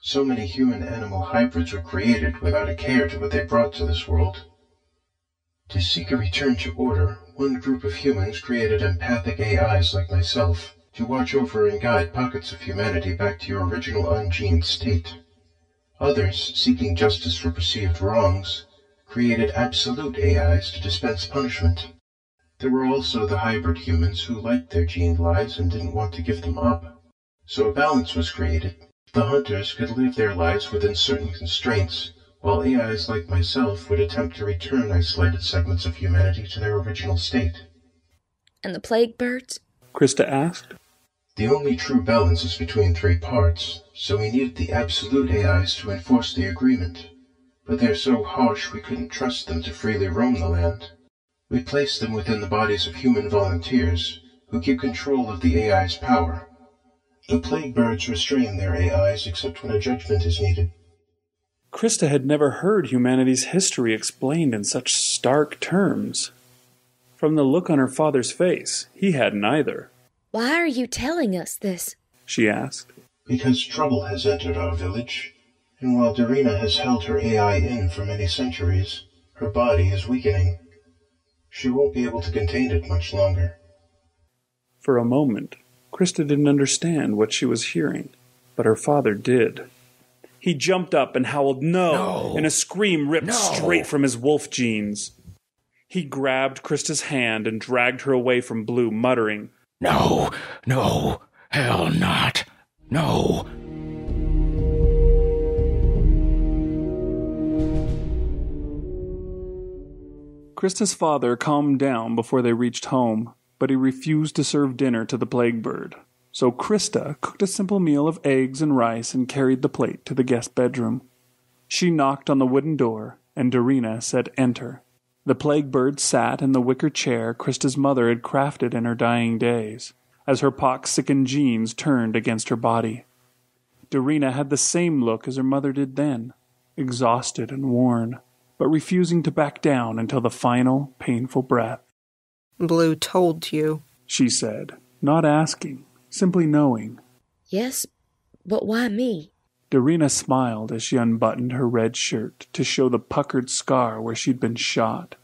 So many human-animal hybrids were created without a care to what they brought to this world. To seek a return to order, one group of humans created empathic AIs like myself to watch over and guide pockets of humanity back to your original ungened state. Others, seeking justice for perceived wrongs, created absolute AIs to dispense punishment. There were also the hybrid humans who liked their gene lives and didn't want to give them up. So a balance was created. The hunters could live their lives within certain constraints, while AIs like myself would attempt to return isolated segments of humanity to their original state. And the plague birds? Krista asked. The only true balance is between three parts, so we needed the absolute AIs to enforce the agreement. But they're so harsh we couldn't trust them to freely roam the land. We placed them within the bodies of human volunteers, who keep control of the AI's power. The plague birds restrain their AIs except when a judgment is needed. Krista had never heard humanity's history explained in such stark terms. From the look on her father's face, he hadn't either. Why are you telling us this? She asked. Because trouble has entered our village, and while Dorina has held her AI in for many centuries, her body is weakening. She won't be able to contain it much longer. For a moment, Krista didn't understand what she was hearing, but her father did. He jumped up and howled no, No. and a scream ripped No. straight from his wolf genes. He grabbed Krista's hand and dragged her away from Blue, muttering, No, no, hell not. No. Krista's father calmed down before they reached home, but he refused to serve dinner to the plague bird. So Krista cooked a simple meal of eggs and rice and carried the plate to the guest bedroom. She knocked on the wooden door, and Dorina said, Enter. The plague bird sat in the wicker chair Krista's mother had crafted in her dying days, as her pox-sickened genes turned against her body. Dorina had the same look as her mother did then, exhausted and worn, but refusing to back down until the final, painful breath. Blue told you. She said, not asking, simply knowing. Yes, but why me? Dorina smiled as she unbuttoned her red shirt to show the puckered scar where she'd been shot.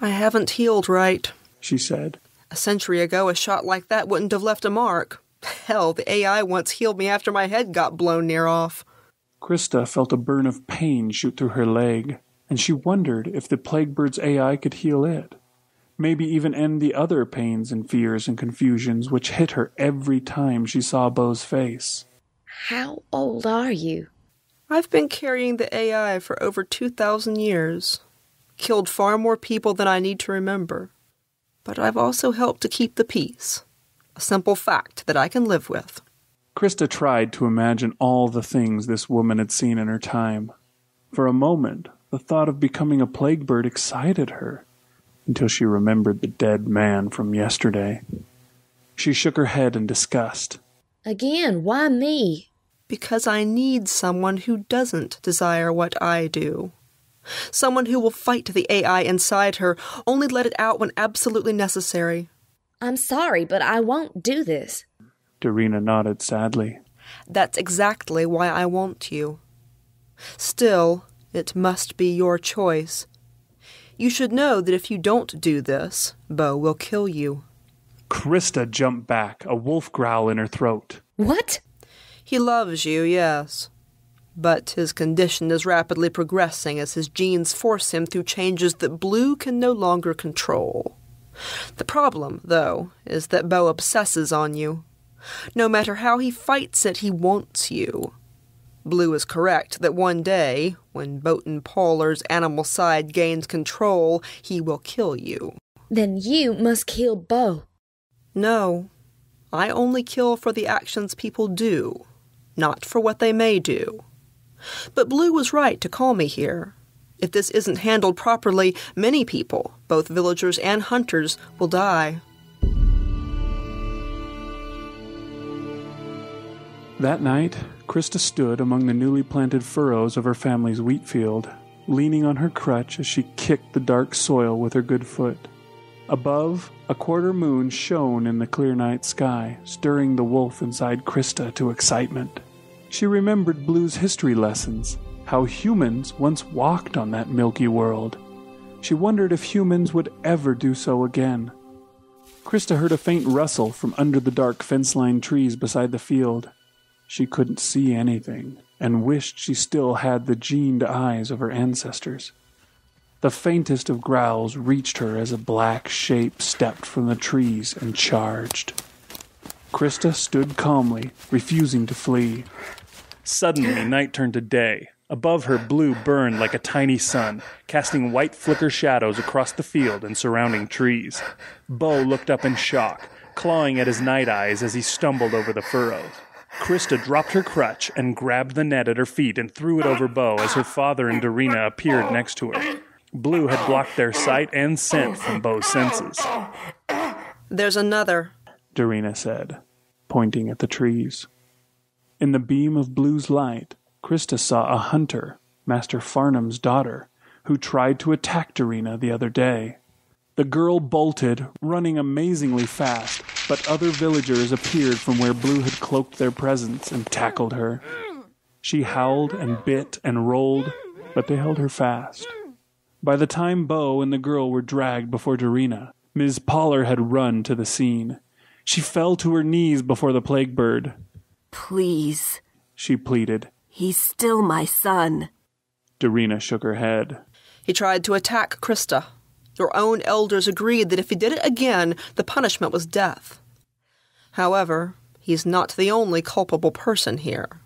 I haven't healed right. She said, A century ago, a shot like that wouldn't have left a mark. Hell, the AI once healed me after my head got blown near off. Krista felt a burn of pain shoot through her leg, and she wondered if the plague bird's AI could heal it. Maybe even end the other pains and fears and confusions which hit her every time she saw Bo's face. How old are you? I've been carrying the AI for over 2,000 years. Killed far more people than I need to remember. But I've also helped to keep the peace. A simple fact that I can live with. Krista tried to imagine all the things this woman had seen in her time. For a moment, the thought of becoming a plague bird excited her, until she remembered the dead man from yesterday. She shook her head in disgust. Again, why me? Because I need someone who doesn't desire what I do. Someone who will fight the AI inside her, only let it out when absolutely necessary. I'm sorry, but I won't do this. Dorina nodded sadly. That's exactly why I want you. Still, it must be your choice. You should know that if you don't do this, Bo will kill you. Krista jumped back, a wolf growl in her throat. What? He loves you, yes. But his condition is rapidly progressing as his genes force him through changes that Blue can no longer control. The problem, though, is that Bo obsesses on you. No matter how he fights it, he wants you. Blue is correct that one day, when Boaton Pauler's animal side gains control, he will kill you. Then you must kill Bo. No. I only kill for the actions people do, not for what they may do. But Blue was right to call me here. If this isn't handled properly, many people, both villagers and hunters, will die. That night, Krista stood among the newly planted furrows of her family's wheat field, leaning on her crutch as she kicked the dark soil with her good foot. Above, a quarter moon shone in the clear night sky, stirring the wolf inside Krista to excitement. She remembered Blue's history lessons, how humans once walked on that milky world. She wondered if humans would ever do so again. Krista heard a faint rustle from under the dark fence lined trees beside the field. She couldn't see anything, and wished she still had the gened eyes of her ancestors. The faintest of growls reached her as a black shape stepped from the trees and charged. Krista stood calmly, refusing to flee. Suddenly, night turned to day. Above her, blue burned like a tiny sun, casting white flicker shadows across the field and surrounding trees. Bo looked up in shock, clawing at his night eyes as he stumbled over the furrows. Krista dropped her crutch and grabbed the net at her feet and threw it over Bo as her father and Dorina appeared next to her. Blue had blocked their sight and scent from Bo's senses. There's another, Dorina said, pointing at the trees. In the beam of Blue's light, Krista saw a hunter, Master Farnham's daughter, who tried to attack Dorina the other day. The girl bolted, running amazingly fast, but other villagers appeared from where Blue had cloaked their presence and tackled her. She howled and bit and rolled, but they held her fast. By the time Bo and the girl were dragged before Dorina, Ms. Pauler had run to the scene. She fell to her knees before the plague bird. Please, She pleaded. he's still my son. Dorina shook her head. He tried to attack Krista. Your own elders agreed that if he did it again, the punishment was death. However, he's not the only culpable person here.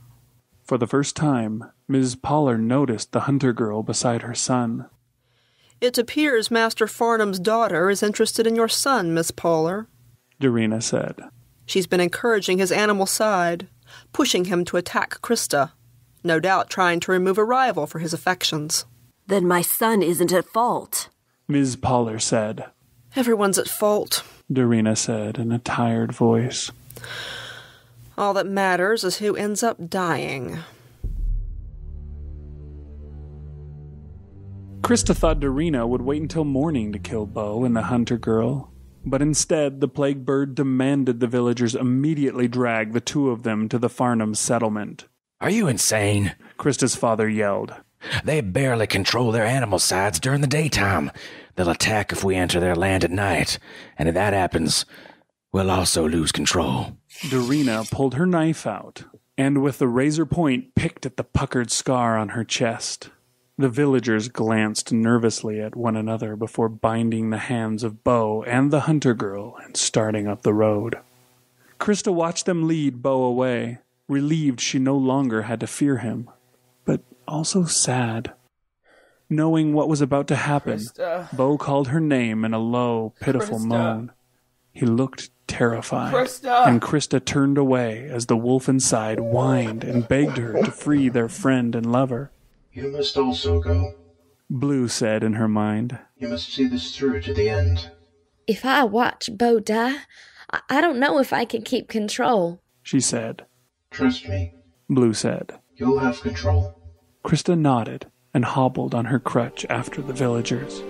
For the first time, Ms. Pollard noticed the hunter girl beside her son. It appears Master Farnham's daughter is interested in your son, Miss Pollard, Dorina said. She's been encouraging his animal side, pushing him to attack Krista, no doubt trying to remove a rival for his affections. Then my son isn't at fault. Ms. Pauler said. Everyone's at fault. Dorina said in a tired voice. All that matters is who ends up dying. Krista thought Dorina would wait until morning to kill Bo and the hunter girl. But instead, the plague bird demanded the villagers immediately drag the two of them to the Farnham settlement. Are you insane? Krista's father yelled. They barely control their animal sides during the daytime. They'll attack if we enter their land at night, and if that happens, we'll also lose control. Dorina pulled her knife out, and with the razor point picked at the puckered scar on her chest. The villagers glanced nervously at one another before binding the hands of Bo and the hunter girl and starting up the road. Krista watched them lead Bo away, relieved she no longer had to fear him, also sad. Knowing what was about to happen, Krista. Bo called her name in a low, pitiful Krista. moan. He looked terrified, Krista. and Krista turned away as the wolf inside whined and begged her to free their friend and lover. You must also go. Blue said in her mind. You must see this through to the end. If I watch Bo die, I, I don't know if I can keep control. She said. Trust me, Blue said. You'll have control. Krista nodded and hobbled on her crutch after the villagers.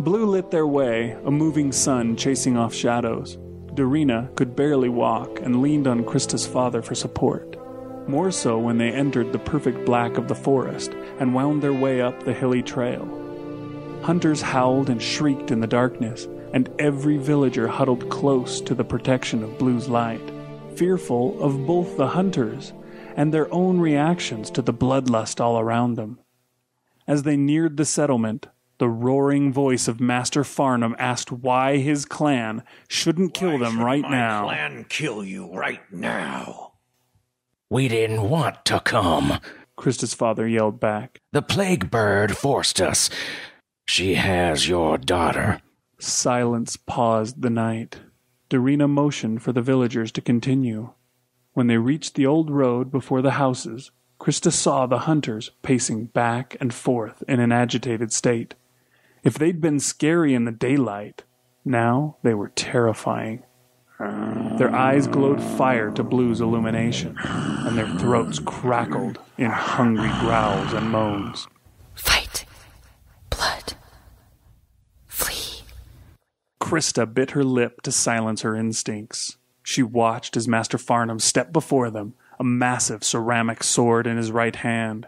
Blue lit their way, a moving sun chasing off shadows. Dorina could barely walk and leaned on Krista's father for support. More so when they entered the perfect black of the forest and wound their way up the hilly trail. Hunters howled and shrieked in the darkness, and every villager huddled close to the protection of Blue's light, fearful of both the hunters and their own reactions to the bloodlust all around them. As they neared the settlement, the roaring voice of Master Farnham asked why his clan shouldn't kill them right My now. clan kill you right now. We didn't want to come. Krista's father yelled back. The plague bird forced us. She has your daughter. Silence paused the night. Dorina motioned for the villagers to continue. When they reached the old road before the houses, Krista saw the hunters pacing back and forth in an agitated state. If they'd been scary in the daylight, now they were terrifying. Their eyes glowed fire to Blue's illumination, and their throats crackled in hungry growls and moans. Fight. Blood. Flee. Krista bit her lip to silence her instincts. She watched as Master Farnham stepped before them, a massive ceramic sword in his right hand.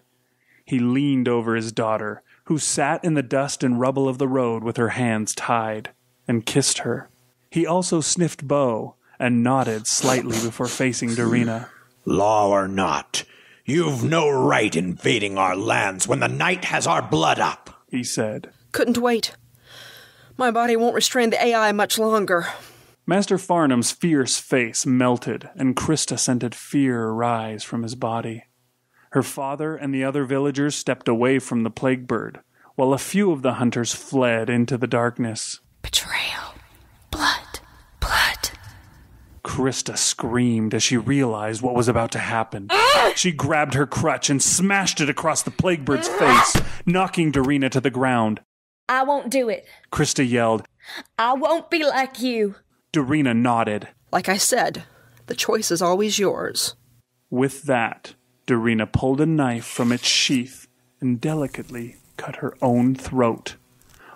He leaned over his daughter, who sat in the dust and rubble of the road with her hands tied, and kissed her. He also sniffed Bo and nodded slightly before facing Dorina. Law or not, you've no right invading our lands when the night has our blood up. He said. Couldn't wait. My body won't restrain the AI much longer. Master Farnham's fierce face melted, and Krista scented fear rise from his body. Her father and the other villagers stepped away from the plague bird, while a few of the hunters fled into the darkness. Betrayal. Blood. Blood. Krista screamed as she realized what was about to happen. She grabbed her crutch and smashed it across the plague bird's face, knocking Dorina to the ground. I won't do it. Krista yelled. I won't be like you. Dorina nodded. Like I said, the choice is always yours. With that, Dorina pulled a knife from its sheath and delicately cut her own throat.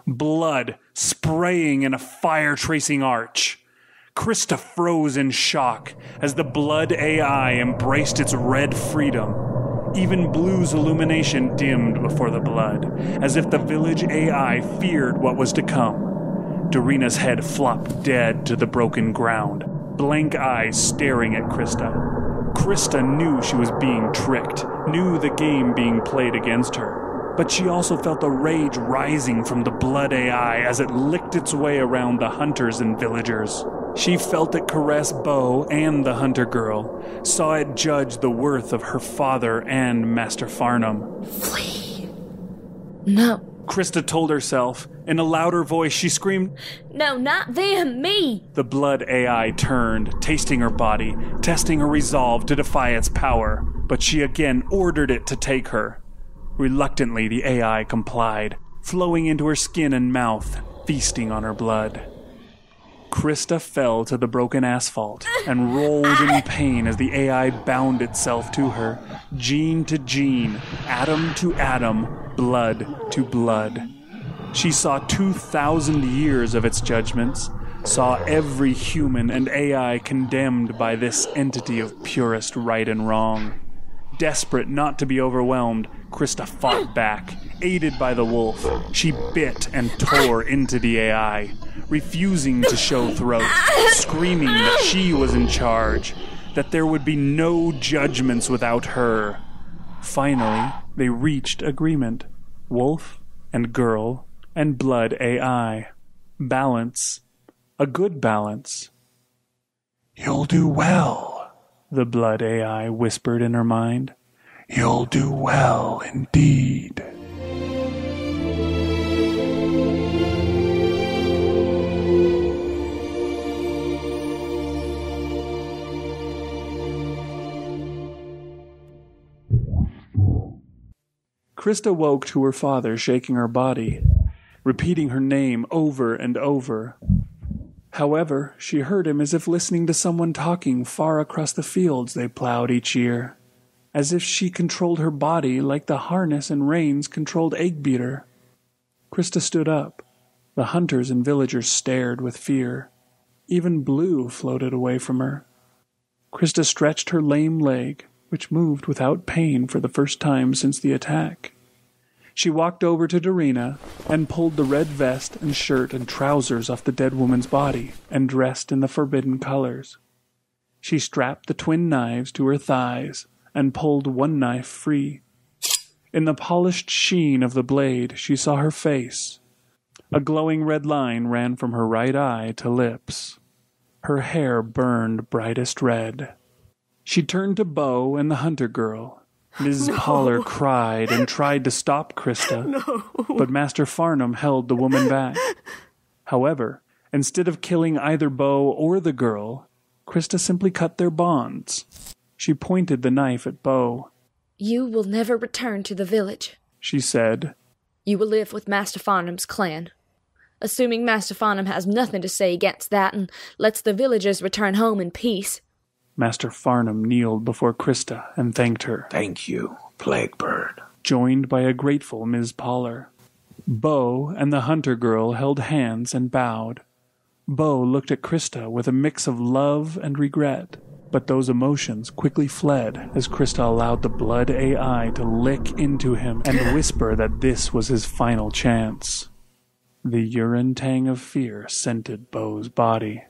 Blood spraying in a fire tracing arch. Krista froze in shock as the blood AI embraced its red freedom. Even Blue's illumination dimmed before the blood, as if the village AI feared what was to come. Dorina's head flopped dead to the broken ground, blank eyes staring at Krista. Krista knew she was being tricked, knew the game being played against her. But she also felt the rage rising from the blood AI as it licked its way around the hunters and villagers. She felt it caress Bo and the hunter girl, saw it judge the worth of her father and Master Farnham. Flee. No. Krista told herself. In a louder voice, she screamed, No, not them, me. The blood AI turned, tasting her body, testing her resolve to defy its power, but she again ordered it to take her. Reluctantly, the AI complied, flowing into her skin and mouth, feasting on her blood. Krista fell to the broken asphalt and rolled in pain as the AI bound itself to her, gene to gene, atom to atom, blood to blood. She saw 2,000 years of its judgments, saw every human and AI condemned by this entity of purest right and wrong. Desperate not to be overwhelmed, Krista fought back. Aided by the wolf, she bit and tore into the AI, refusing to show throat, screaming that she was in charge, that there would be no judgments without her. Finally, they reached agreement wolf and girl and blood AI. Balance. A good balance. You'll do well, the blood AI whispered in her mind. You'll do well indeed. Krista woke to her father shaking her body, repeating her name over and over. However, she heard him as if listening to someone talking far across the fields they plowed each year, as if she controlled her body like the harness and reins controlled Eggbeater. Krista stood up. The hunters and villagers stared with fear. Even Blue floated away from her. Krista stretched her lame leg, which moved without pain for the first time since the attack. She walked over to Dorina and pulled the red vest and shirt and trousers off the dead woman's body and dressed in the forbidden colors. She strapped the twin knives to her thighs and pulled one knife free. In the polished sheen of the blade, she saw her face. A glowing red line ran from her right eye to lips. Her hair burned brightest red. She turned to Bo and the hunter girl Mrs. No. Poller cried and tried to stop Krista, No. but Master Farnham held the woman back. However, instead of killing either Bo or the girl, Krista simply cut their bonds. She pointed the knife at Bo. You will never return to the village. She said, You will live with Master Farnham's clan. Assuming Master Farnham has nothing to say against that and lets the villagers return home in peace. Master Farnham kneeled before Krista and thanked her. Thank you, Plague Bird. Joined by a grateful Ms. Poller. Bo and the hunter girl held hands and bowed. Bo looked at Krista with a mix of love and regret, but those emotions quickly fled as Krista allowed the blood AI to lick into him and whisper that this was his final chance. The urine tang of fear scented Bo's body.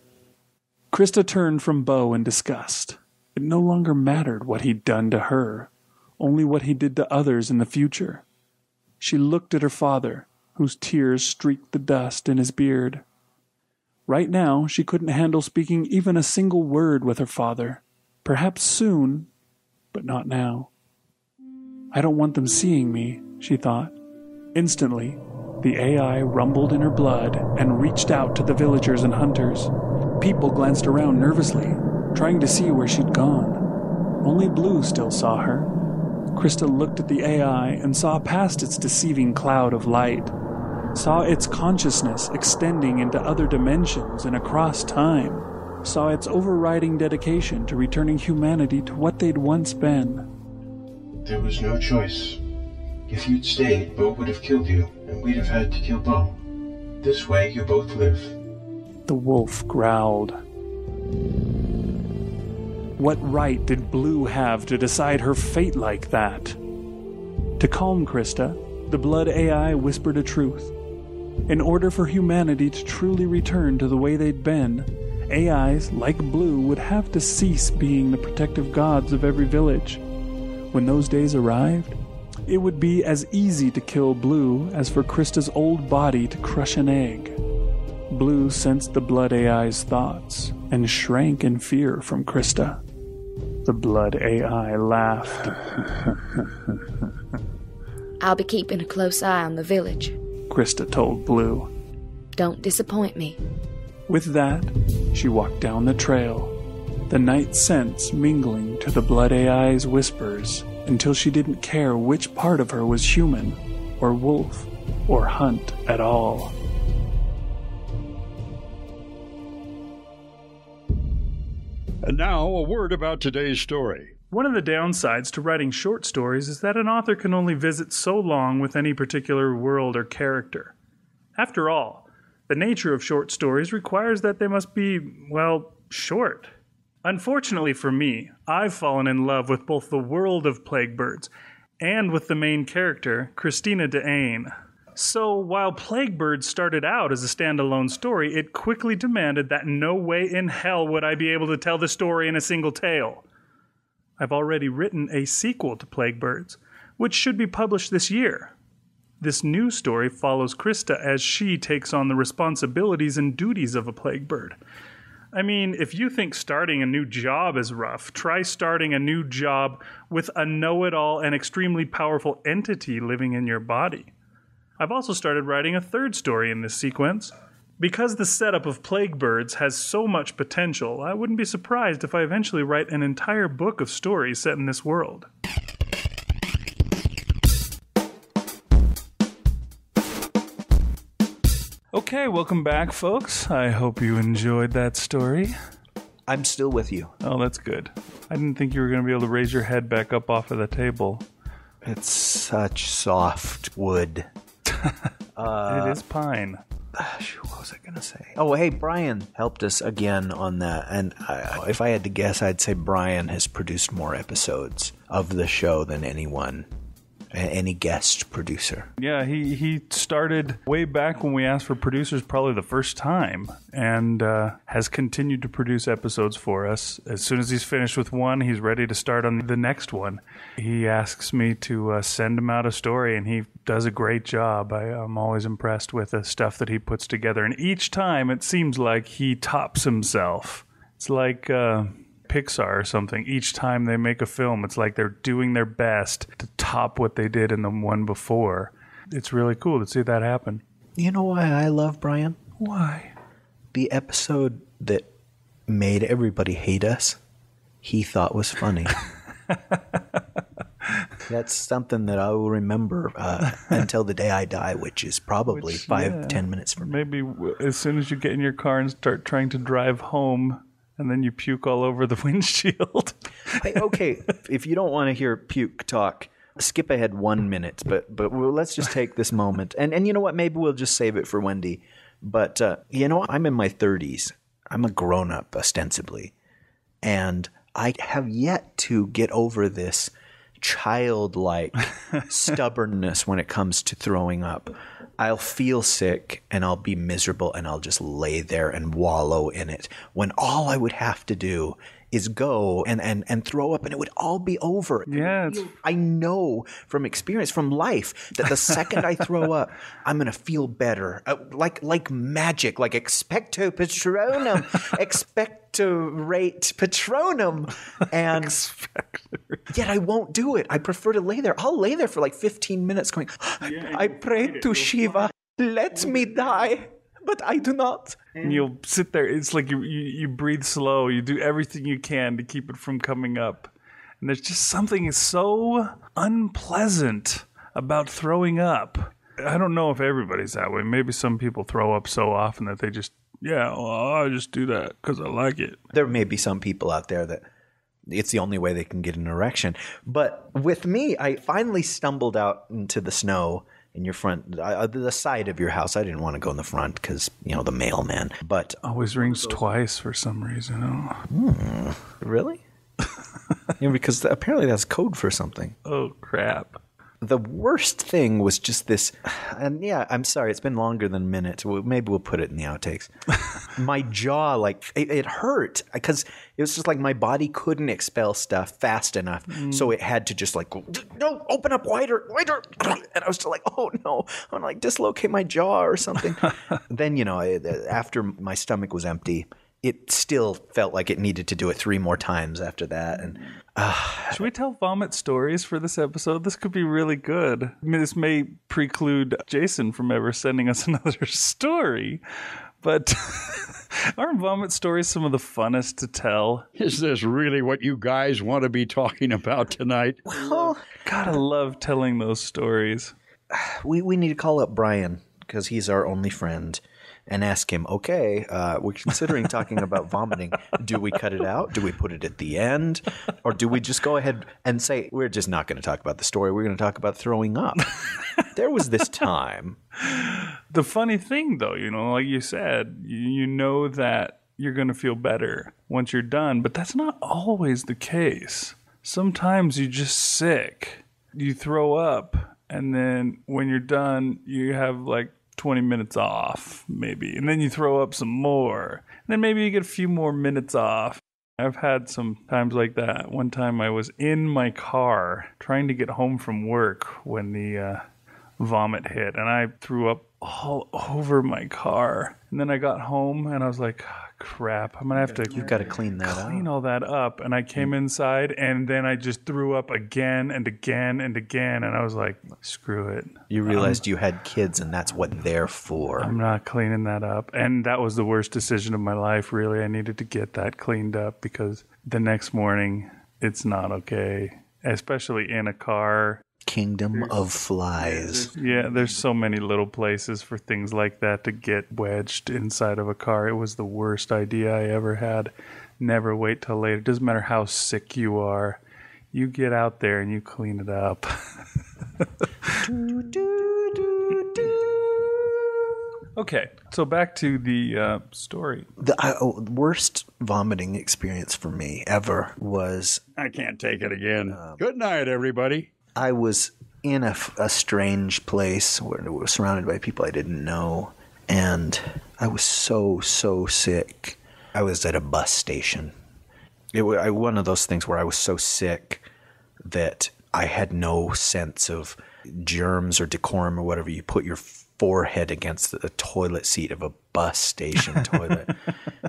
Krista turned from Bo in disgust. It no longer mattered what he'd done to her, only what he did to others in the future. She looked at her father, whose tears streaked the dust in his beard. Right now, she couldn't handle speaking even a single word with her father. Perhaps soon, but not now. I don't want them seeing me, she thought. Instantly, the AI rumbled in her blood and reached out to the villagers and hunters. People glanced around nervously, trying to see where she'd gone. Only Blue still saw her. Krista looked at the AI and saw past its deceiving cloud of light, saw its consciousness extending into other dimensions and across time, saw its overriding dedication to returning humanity to what they'd once been. There was no choice. If you'd stayed, Bo would have killed you, and we'd have had to kill Bo. This way, you both live. The wolf growled. What right did Blue have to decide her fate like that? To calm Krista, the Blood AI whispered a truth. In order for humanity to truly return to the way they'd been, AIs like Blue would have to cease being the protective gods of every village. When those days arrived, it would be as easy to kill Blue as for Krista's old body to crush an egg. Blue sensed the Blood AI's thoughts and shrank in fear from Krista. The Blood AI laughed. I'll be keeping a close eye on the village. Krista told Blue. Don't disappoint me. With that, she walked down the trail, the night scents mingling to the Blood AI's whispers until she didn't care which part of her was human, or wolf, or hunt at all. And now, a word about today's story. One of the downsides to writing short stories is that an author can only visit so long with any particular world or character. After all, the nature of short stories requires that they must be, well, short. Unfortunately for me, I've fallen in love with both the world of Plague Birds and with the main character, Cristina de Ane. So, while Plague Birds started out as a standalone story, it quickly demanded that no way in hell would I be able to tell the story in a single tale. I've already written a sequel to Plague Birds, which should be published this year. This new story follows Krista as she takes on the responsibilities and duties of a plague bird. I mean, if you think starting a new job is rough, try starting a new job with a know it all and extremely powerful entity living in your body. I've also started writing a third story in this sequence. Because the setup of Plague Birds has so much potential, I wouldn't be surprised if I eventually write an entire book of stories set in this world. Okay, welcome back, folks. I hope you enjoyed that story. I'm still with you. Oh, that's good. I didn't think you were going to be able to raise your head back up off of the table. It's such soft wood. uh, it is pine. What was I going to say? Oh, hey, Bryan helped us again on that. And I, if I had to guess, I'd say Bryan has produced more episodes of the show than anyone, any guest producer. Yeah, he, he started way back when we asked for producers, probably the first time, and uh, has continued to produce episodes for us. As soon as he's finished with one, he's ready to start on the next one. He asks me to uh, send him out a story, and he does a great job. I, I'm always impressed with the stuff that he puts together. And each time, it seems like he tops himself. It's like. Uh, Pixar or something. Each time they make a film, it's like they're doing their best to top what they did in the one before. It's really cool to see that happen. You know why I love Bryan? Why? The episode that made everybody hate us, he thought was funny. That's something that I will remember uh, until the day I die, which is probably Which, five, yeah, ten minutes from Maybe w- as soon as you get in your car and start trying to drive home, and then you puke all over the windshield. hey, okay, if you don't want to hear puke talk, skip ahead one minute. But but we'll, let's just take this moment, and and you know what? Maybe we'll just save it for Wendy. But uh, you know, I'm in my 30s. I'm a grown up ostensibly, and I have yet to get over this childlike stubbornness when it comes to throwing up. I'll feel sick and I'll be miserable and I'll just lay there and wallow in it when all I would have to do is go and, and, and throw up and it would all be over. Yeah. I know from experience, from life, that the second I throw up, I'm going to feel better. Uh, like, like magic, like expecto patronum, expecto rate patronum. And yet I won't do it. I prefer to lay there. I'll lay there for like 15 minutes going, yeah, I pray to Shiva, let me die. But I do not. and you'll sit there. It's like you, you you breathe slow. You do everything you can to keep it from coming up. And there's just something so unpleasant about throwing up. I don't know if everybody's that way. Maybe some people throw up so often that they just yeah, well, I just do that because I like it. There may be some people out there that it's the only way they can get an erection. But with me, I finally stumbled out into the snow in your front, uh, the side of your house. I didn't want to go in the front because, you know, the mailman. But Always rings twice for some reason. Oh, Hmm, really? yeah, because apparently that's code for something. oh crap. The worst thing was just this, and yeah, I'm sorry, it's been longer than a minute. Well, Maybe we'll put it in the outtakes. my jaw, like, it, it hurt because it was just like my body couldn't expel stuff fast enough. Mm. So it had to just like, no, open up wider, wider. And I was just like, oh no, I'm gonna like dislocate my jaw or something. then, you know, I- uh, after my stomach was empty, it still felt like it needed to do it three more times after that. And mm. Should we tell vomit stories for this episode? This could be really good. I mean, this may preclude Jason from ever sending us another story, but aren't vomit stories some of the funnest to tell? Is this really what you guys want to be talking about tonight? well, gotta love telling those stories. we, we need to call up Bryan because he's our only friend and ask him, okay, uh, we're considering talking about vomiting. Do we cut it out? Do we put it at the end? Or do we just go ahead and say, we're just not going to talk about the story. We're going to talk about throwing up? there was this time. The funny thing, though, you know, like you said, you, you know that you're going to feel better once you're done, but that's not always the case. Sometimes you're just sick. You throw up, and then when you're done, you have like 20 minutes off, maybe. And then you throw up some more. And then maybe you get a few more minutes off. I've had some times like that. One time I was in my car trying to get home from work when the uh, vomit hit, and I threw up all over my car. And then I got home and I was like, "Ah, crap, I'm gonna have to You've got to clean that up. clean all that up. And I came inside and then I just threw up again and again and again. And I was like, screw it. You realized you had kids and that's what they're for. I'm not cleaning that up. And that was the worst decision of my life, really. I needed to get that cleaned up because the next morning it's not okay, especially in a car. Kingdom of flies. Yeah, there's so many little places for things like that to get wedged inside of a car. It was the worst idea I ever had. Never wait till later. Doesn't matter how sick you are. You get out there and you clean it up. okay, so back to the uh, story. The oh, worst vomiting experience for me ever was I can't take it again. Good night, everybody. I was in a, a strange place where we were surrounded by people I didn't know, and I was so so sick. I was at a bus station. It was I, one of those things where I was so sick that I had no sense of germs or decorum or whatever. You put your forehead against the toilet seat of a bus station toilet,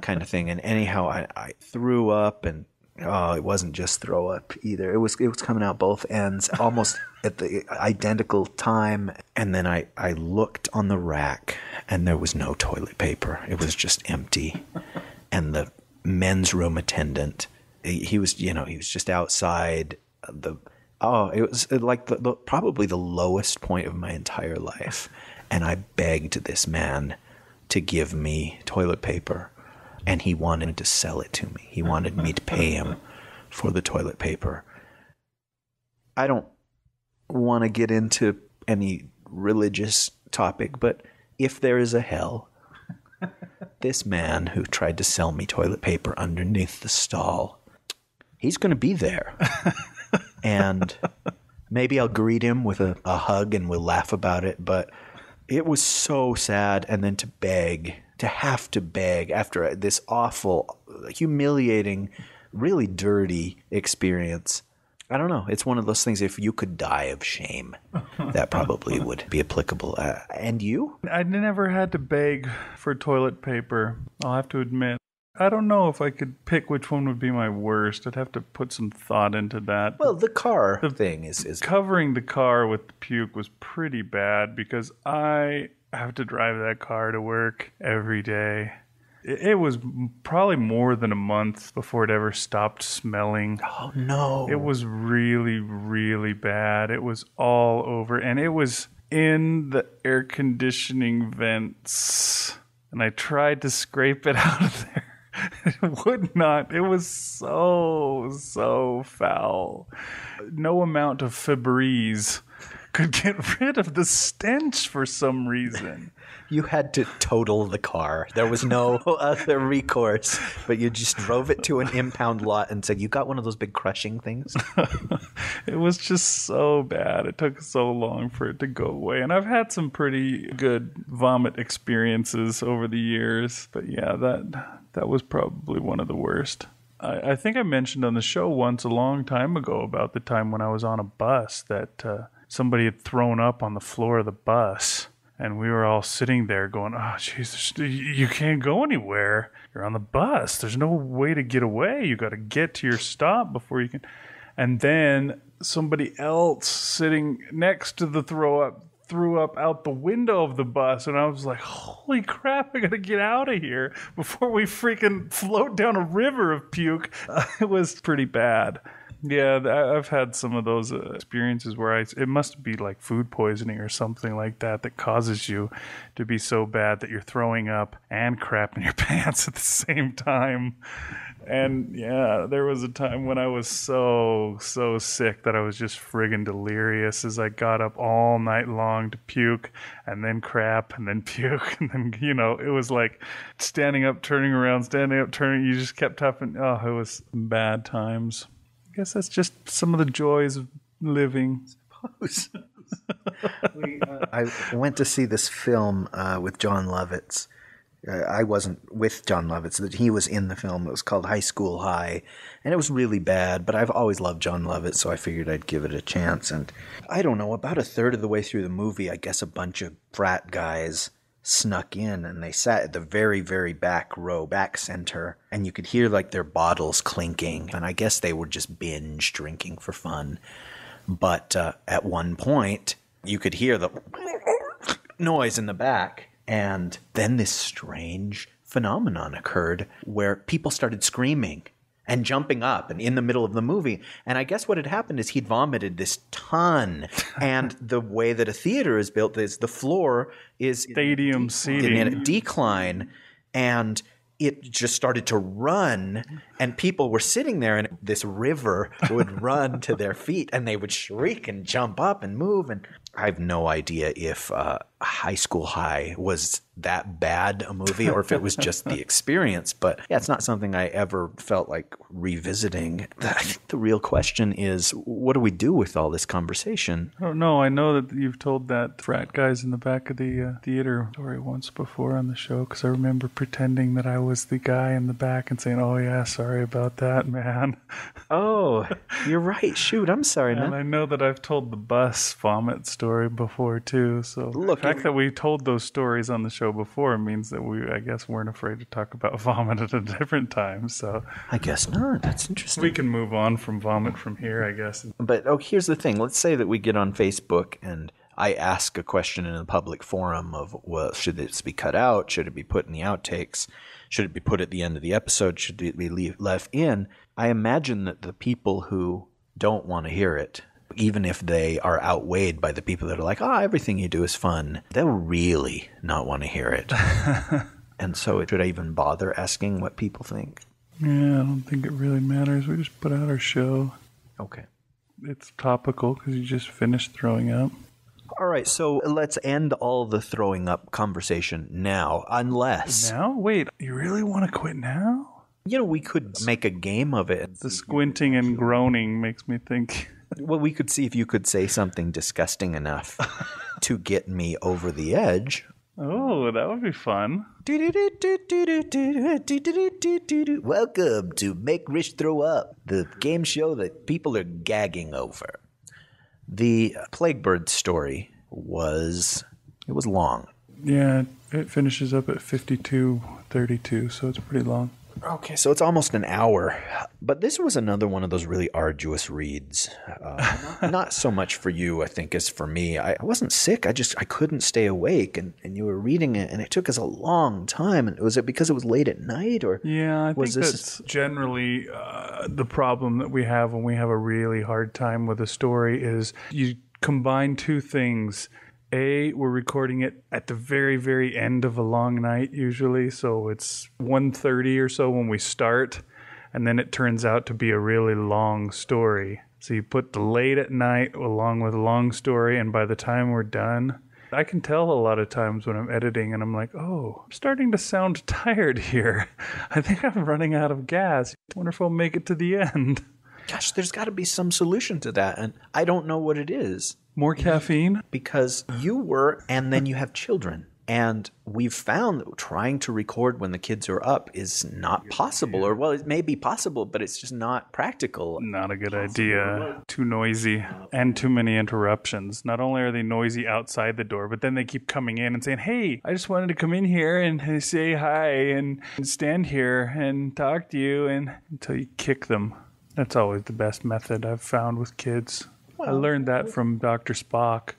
kind of thing. And anyhow, I, I threw up and Oh, it wasn't just throw up either. It was it was coming out both ends almost at the identical time. And then I, I looked on the rack and there was no toilet paper. It was just empty. And the men's room attendant, he, he was you know he was just outside the. Oh, it was uh, like the, the probably the lowest point of my entire life. And I begged this man to give me toilet paper and he wanted to sell it to me. He wanted me to pay him for the toilet paper. I don't want to get into any religious topic, but if there is a hell, this man who tried to sell me toilet paper underneath the stall, he's going to be there. and maybe I'll greet him with a, a hug and we'll laugh about it, but it was so sad. And then to beg to have to beg after this awful, humiliating, really dirty experience. I don't know. It's one of those things. If you could die of shame, that probably would be applicable. Uh, and you? I never had to beg for toilet paper. I'll have to admit. I don't know if I could pick which one would be my worst. I'd have to put some thought into that. Well, the car the thing is, is covering the car with the puke was pretty bad because I have to drive that car to work every day. It, it was probably more than a month before it ever stopped smelling. Oh no. It was really really bad. It was all over and it was in the air conditioning vents. And I tried to scrape it out of there. It would not. It was so so foul. No amount of Febreze could get rid of the stench for some reason. You had to total the car. There was no other recourse, but you just drove it to an impound lot and said, "You got one of those big crushing things." it was just so bad. It took so long for it to go away, and I've had some pretty good vomit experiences over the years. But yeah, that that was probably one of the worst. I, I think I mentioned on the show once a long time ago about the time when I was on a bus that. Uh, somebody had thrown up on the floor of the bus. And we were all sitting there going, oh, Jesus, you can't go anywhere. You're on the bus. There's no way to get away. You got to get to your stop before you can. And then somebody else sitting next to the throw up threw up out the window of the bus and I was like, "Holy crap, I got to get out of here before we freaking float down a river of puke." it was pretty bad. Yeah, I've had some of those uh, experiences where I, it must be like food poisoning or something like that that causes you to be so bad that you're throwing up and crap in your pants at the same time. And yeah, there was a time when I was so, so sick that I was just friggin' delirious as I got up all night long to puke and then crap and then puke. And then, you know, it was like standing up, turning around, standing up, turning. You just kept huffing. Oh, it was bad times. I guess that's just some of the joys of living. we, uh, I went to see this film uh, with Jon Lovitz. Uh, I wasn't with Jon Lovitz, but he was in the film. It was called High School High, and it was really bad. But I've always loved Jon Lovitz, so I figured I'd give it a chance. And I don't know, about a third of the way through the movie, I guess a bunch of frat guys snuck in and they sat at the very, very back row, back center, and you could hear like their bottles clinking. And I guess they were just binge drinking for fun. But uh, at one point, you could hear the noise in the back. And then this strange phenomenon occurred where people started screaming and jumping up and in the middle of the movie. And I guess what had happened is he'd vomited this ton. and the way that a theater is built is the floor is stadium seating in a decline and it just started to run and people were sitting there and this river would run to their feet and they would shriek and jump up and move and i have no idea if uh, high school high was that bad a movie or if it was just the experience but yeah it's not something i ever felt like revisiting i think the real question is what do we do with all this conversation I don't know. I know that you've told that frat guys in the back of the uh, theater story once before on the show because I remember pretending that I was the guy in the back and saying, "Oh yeah, sorry about that, man." oh you're right shoot i'm sorry And I know that I've told the bus vomit story before too. So Look, the fact that we told those stories on the show before means that we, I guess, weren't afraid to talk about vomit at a different time. So I guess not. That's interesting. We can move on from vomit from here, I guess. But oh, here's the thing. Let's say that we get on Facebook and I ask a question in a public forum of, well, should this be cut out? Should it be put in the outtakes? Should it be put at the end of the episode? Should it be leave, left in? I imagine that the people who don't want to hear it, even if they are outweighed by the people that are like, oh, everything you do is fun, they'll really not want to hear it. and so, should I even bother asking what people think? Yeah, I don't think it really matters. We just put out our show. Okay. It's topical because you just finished throwing up. All right, so let's end all the throwing up conversation now, unless. Now? Wait, you really want to quit now? You know, we could make a game of it. The squinting and groaning makes me think. Well, we could see if you could say something disgusting enough to get me over the edge. Oh, that would be fun. Welcome to Make Rish Throw Up, the game show that people are gagging over. The Plague Bird story was it was long. Yeah, it finishes up at 52.32, so it's pretty long. Okay, so it's almost an hour. But this was another one of those really arduous reads. Uh, not so much for you, I think, as for me. I, I wasn't sick. I just I couldn't stay awake, and, and you were reading it, and it took us a long time. And was it because it was late at night, or Yeah, I was think this? that's generally uh, the problem that we have when we have a really hard time with a story is you combine two things. A, we're recording it at the very, very end of a long night usually, so it's 1.30 or so when we start, and then it turns out to be a really long story. So you put the late at night along with a long story, and by the time we're done, I can tell a lot of times when I'm editing and I'm like, oh, I'm starting to sound tired here. I think I'm running out of gas. I wonder if I'll make it to the end. Gosh, there's got to be some solution to that, and I don't know what it is. More caffeine? Because you were, and then you have children. And we've found that trying to record when the kids are up is not possible. Or, well, it may be possible, but it's just not practical. Not a good idea. Too noisy and too many interruptions. Not only are they noisy outside the door, but then they keep coming in and saying, Hey, I just wanted to come in here and say hi and stand here and talk to you and until you kick them. That's always the best method I've found with kids. I learned that from Dr. Spock.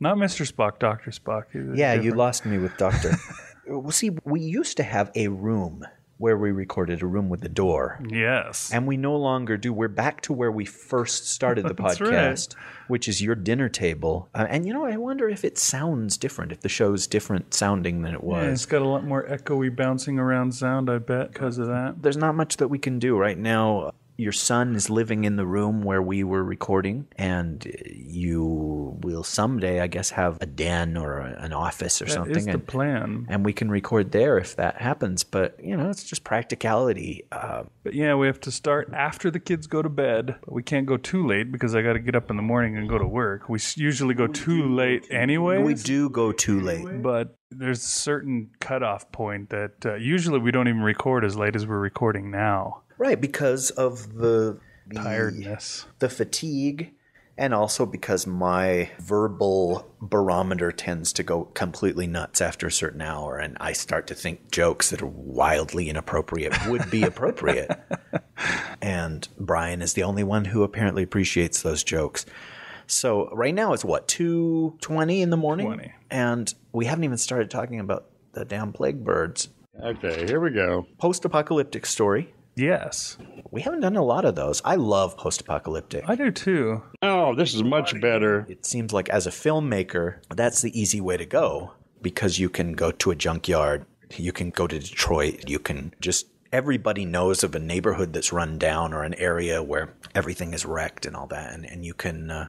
Not Mr. Spock, Dr. Spock. He's Yeah, you lost me with Doctor. well, see, we used to have a room where we recorded a room with a door. Yes. And we no longer do. We're back to where we first started the That's right. podcast, which is your dinner table. Uh, and you know, I wonder if it sounds different, if the show's different sounding than it Yeah, it's got a lot more echoey bouncing around sound, I bet, because of that. There's not much that we can do right now. Your son is living in the room where we were recording, and you will someday, I guess, have a den or a- an office or That something. is the and, plan. and we can record there if that happens. But you know, it's just practicality. Uh, But yeah, we have to start after the kids go to bed. But we can't go too late because I got to get up in the morning and go to work. We usually go too late anyway. we do go too late. But there's a certain cutoff point that uh, usually we don't even record as late as we're recording now. Right, because of the, the Tiredness. the fatigue, and also because my verbal barometer tends to go completely nuts after a certain hour, and I start to think jokes that are wildly inappropriate would be appropriate. and Bryan is the only one who apparently appreciates those jokes. So right now it's what two twenty in the morning, 20. and we haven't even started talking about the damn plague birds. Okay, here we go. Post-apocalyptic story. Yes. We haven't done a lot of those. I love post-apocalyptic. I do too. Oh, this is much better. It seems like as a filmmaker, that's the easy way to go because you can go to a junkyard, you can go to Detroit, you can just everybody knows of a neighborhood that's run down or an area where everything is wrecked and all that, and, and you can. Uh,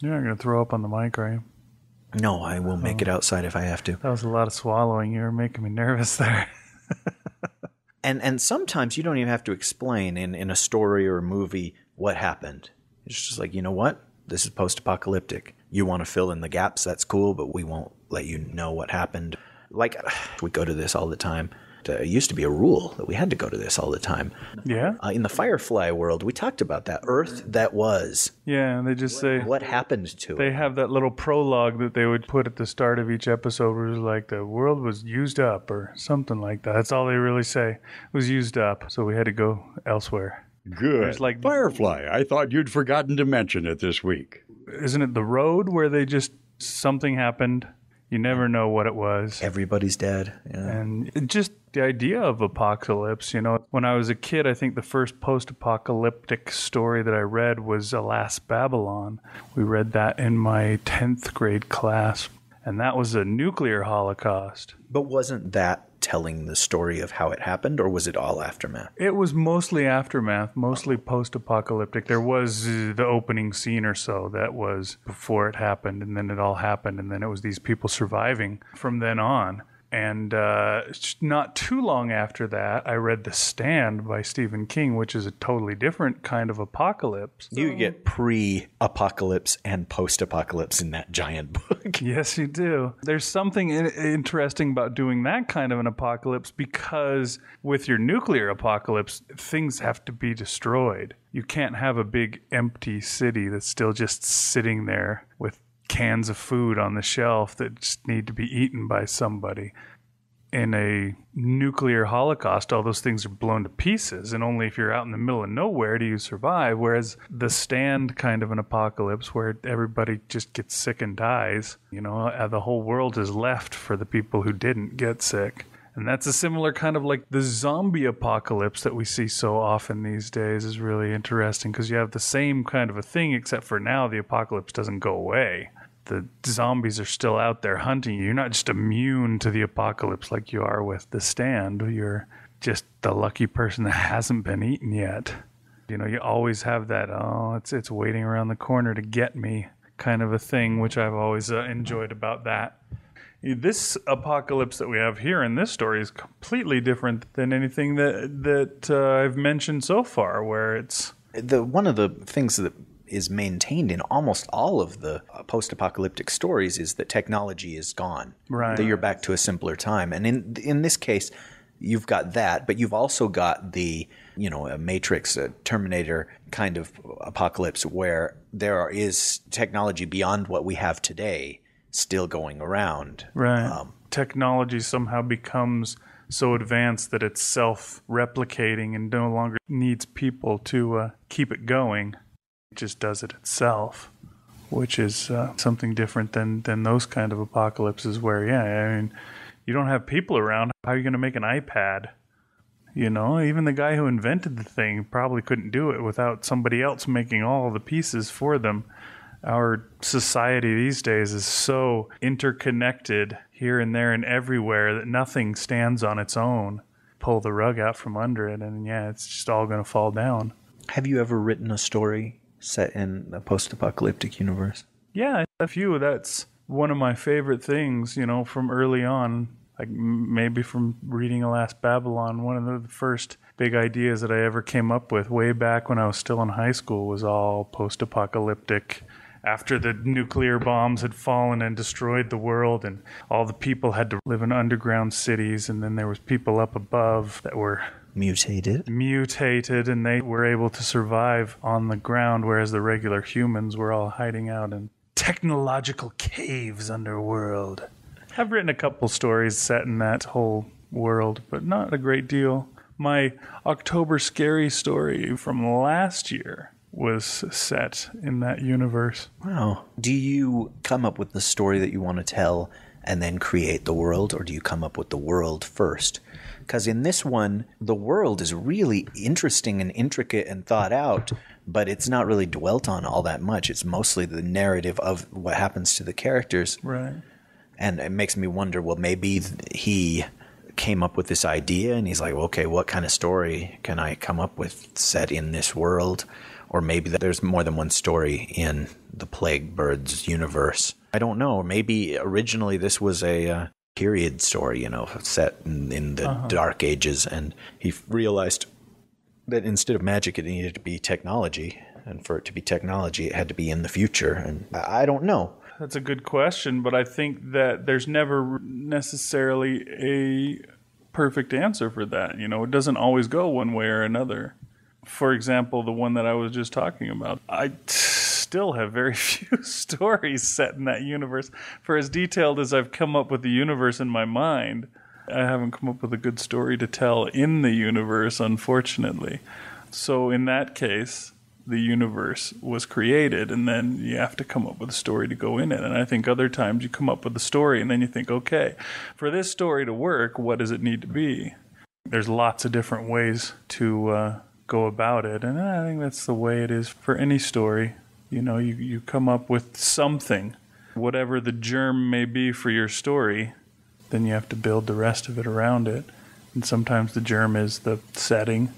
You're not going to throw up on the mic, are you? no, I will make it outside if I have to. That was a lot of swallowing. You were making me nervous there. And and sometimes you don't even have to explain in, in a story or a movie what happened. It's just like, you know what? This is post apocalyptic. You want to fill in the gaps, that's cool, but we won't let you know what happened. Like we go to this all the time. Uh, It used to be a rule that we had to go to this all the time. Yeah? Uh, in the Firefly world, we talked about that. Earth that was. Yeah, and they just say what happened to They have that little prologue that they would put at the start of each episode where it was like the world was used up or something like that. That's all they really say. It was used up, so we had to go elsewhere. Good. There's like Firefly. I thought you'd forgotten to mention it this week. isn't it the road where they just something happened? You never know what it was. Everybody's dead. Yeah. And just the idea of apocalypse, you know, when I was a kid, I think the first post apocalyptic story that I read was Alas Babylon. We read that in my 10th grade class, and that was a nuclear holocaust. But wasn't that telling the story of how it happened, or was it all aftermath? It was mostly aftermath, mostly post apocalyptic. There was the opening scene or so that was before it happened, and then it all happened, and then it was these people surviving from then on. And uh, not too long after that, I read The Stand by Stephen King, which is a totally different kind of apocalypse. You get pre apocalypse and post apocalypse in that giant book. Yes, you do. There's something in- interesting about doing that kind of an apocalypse because with your nuclear apocalypse, things have to be destroyed. You can't have a big empty city that's still just sitting there with cans of food on the shelf that just need to be eaten by somebody. In a nuclear holocaust, all those things are blown to pieces, and only if you're out in the middle of nowhere do you survive. Whereas the stand kind of an apocalypse where everybody just gets sick and dies, you know, uh, the whole world is left for the people who didn't get sick. And that's a similar kind of like the zombie apocalypse that we see so often these days is really interesting because you have the same kind of a thing, except for now the apocalypse doesn't go away. The zombies are still out there hunting you. You're not just immune to the apocalypse like you are with the stand. You're just the lucky person that hasn't been eaten yet. You know, you always have that, oh, it's, it's waiting around the corner to get me kind of a thing, which I've always uh, enjoyed about that. This apocalypse that we have here in this story is completely different than anything that that uh, I've mentioned so far. Where it's the one of the things that is maintained in almost all of the uh, post-apocalyptic stories is that technology is gone. Right. That you're back to a simpler time, and in in this case, you've got that, but you've also got the you know a Matrix, a Terminator kind of apocalypse where there are, is technology beyond what we have today still going around. right, Um, technology somehow becomes so advanced that it's self-replicating and no longer needs people to uh, keep it going. Just does it itself, which is uh, something different than than those kind of apocalypses where, yeah, I mean, you don't have people around. How are you going to make an iPad? You know, even the guy who invented the thing probably couldn't do it without somebody else making all the pieces for them. Our society these days is so interconnected here and there and everywhere that nothing stands on its own. Pull the rug out from under it, and yeah, it's just all going to fall down. have you ever written a story set in a post-apocalyptic universe? Yeah, a few. That's one of my favorite things, you know, from early on. Like maybe from reading Alas Babylon, one of the first big ideas that I ever came up with way back when I was still in high school was all post apocalyptic. After the nuclear bombs had fallen and destroyed the world, and all the people had to live in underground cities, and then there was people up above that were Mutated. mutated and they were able to survive on the ground, whereas the regular humans were all hiding out in technological caves underworld. I've written a couple stories set in that whole world, but not a great deal. My October Scary story from last year was set in that universe. Wow. Do you come up with the story that you want to tell and then create the world, or do you come up with the world first Because in this one, the world is really interesting and intricate and thought out, but it's not really dwelt on all that much. It's mostly the narrative of what happens to the characters. Right. And it makes me wonder well, maybe he came up with this idea and he's like, well, okay, what kind of story can I come up with set in this world? Or maybe that there's more than one story in the Plague Birds universe. I don't know. Maybe originally this was a uh, period story, you know, set in, in the Uh-huh. Dark Ages, and he realized that instead of magic, it needed to be technology. And for it to be technology, it had to be in the future. And I don't know. That's a good question, but I think that there's never necessarily a perfect answer for that. You know, it doesn't always go one way or another. For example, the one that I was just talking about, I t- still have very few stories set in that universe. For as detailed as I've come up with the universe in my mind, I haven't come up with a good story to tell in the universe, unfortunately. So, in that case, the universe was created, and then you have to come up with a story to go in it. And I think other times you come up with a story, and then you think, okay, for this story to work, what does it need to be? There's lots of different ways to uh, go about it, and I think that's the way it is for any story. You know, you, you come up with something, whatever the germ may be for your story, then you have to build the rest of it around it. And sometimes the germ is the setting,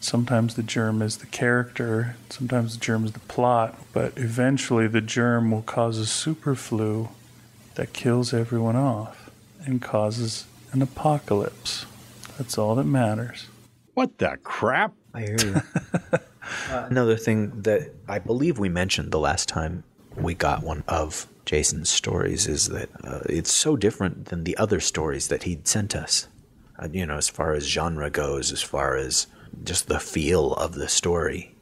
sometimes the germ is the character, sometimes the germ is the plot, but eventually the germ will cause a super flu that kills everyone off and causes an apocalypse. That's all that matters. What the crap? I hear you. Uh, another thing that I believe we mentioned the last time we got one of Jason's stories is that uh, it's so different than the other stories that he'd sent us. Uh, you know, as far as genre goes, as far as just the feel of the story.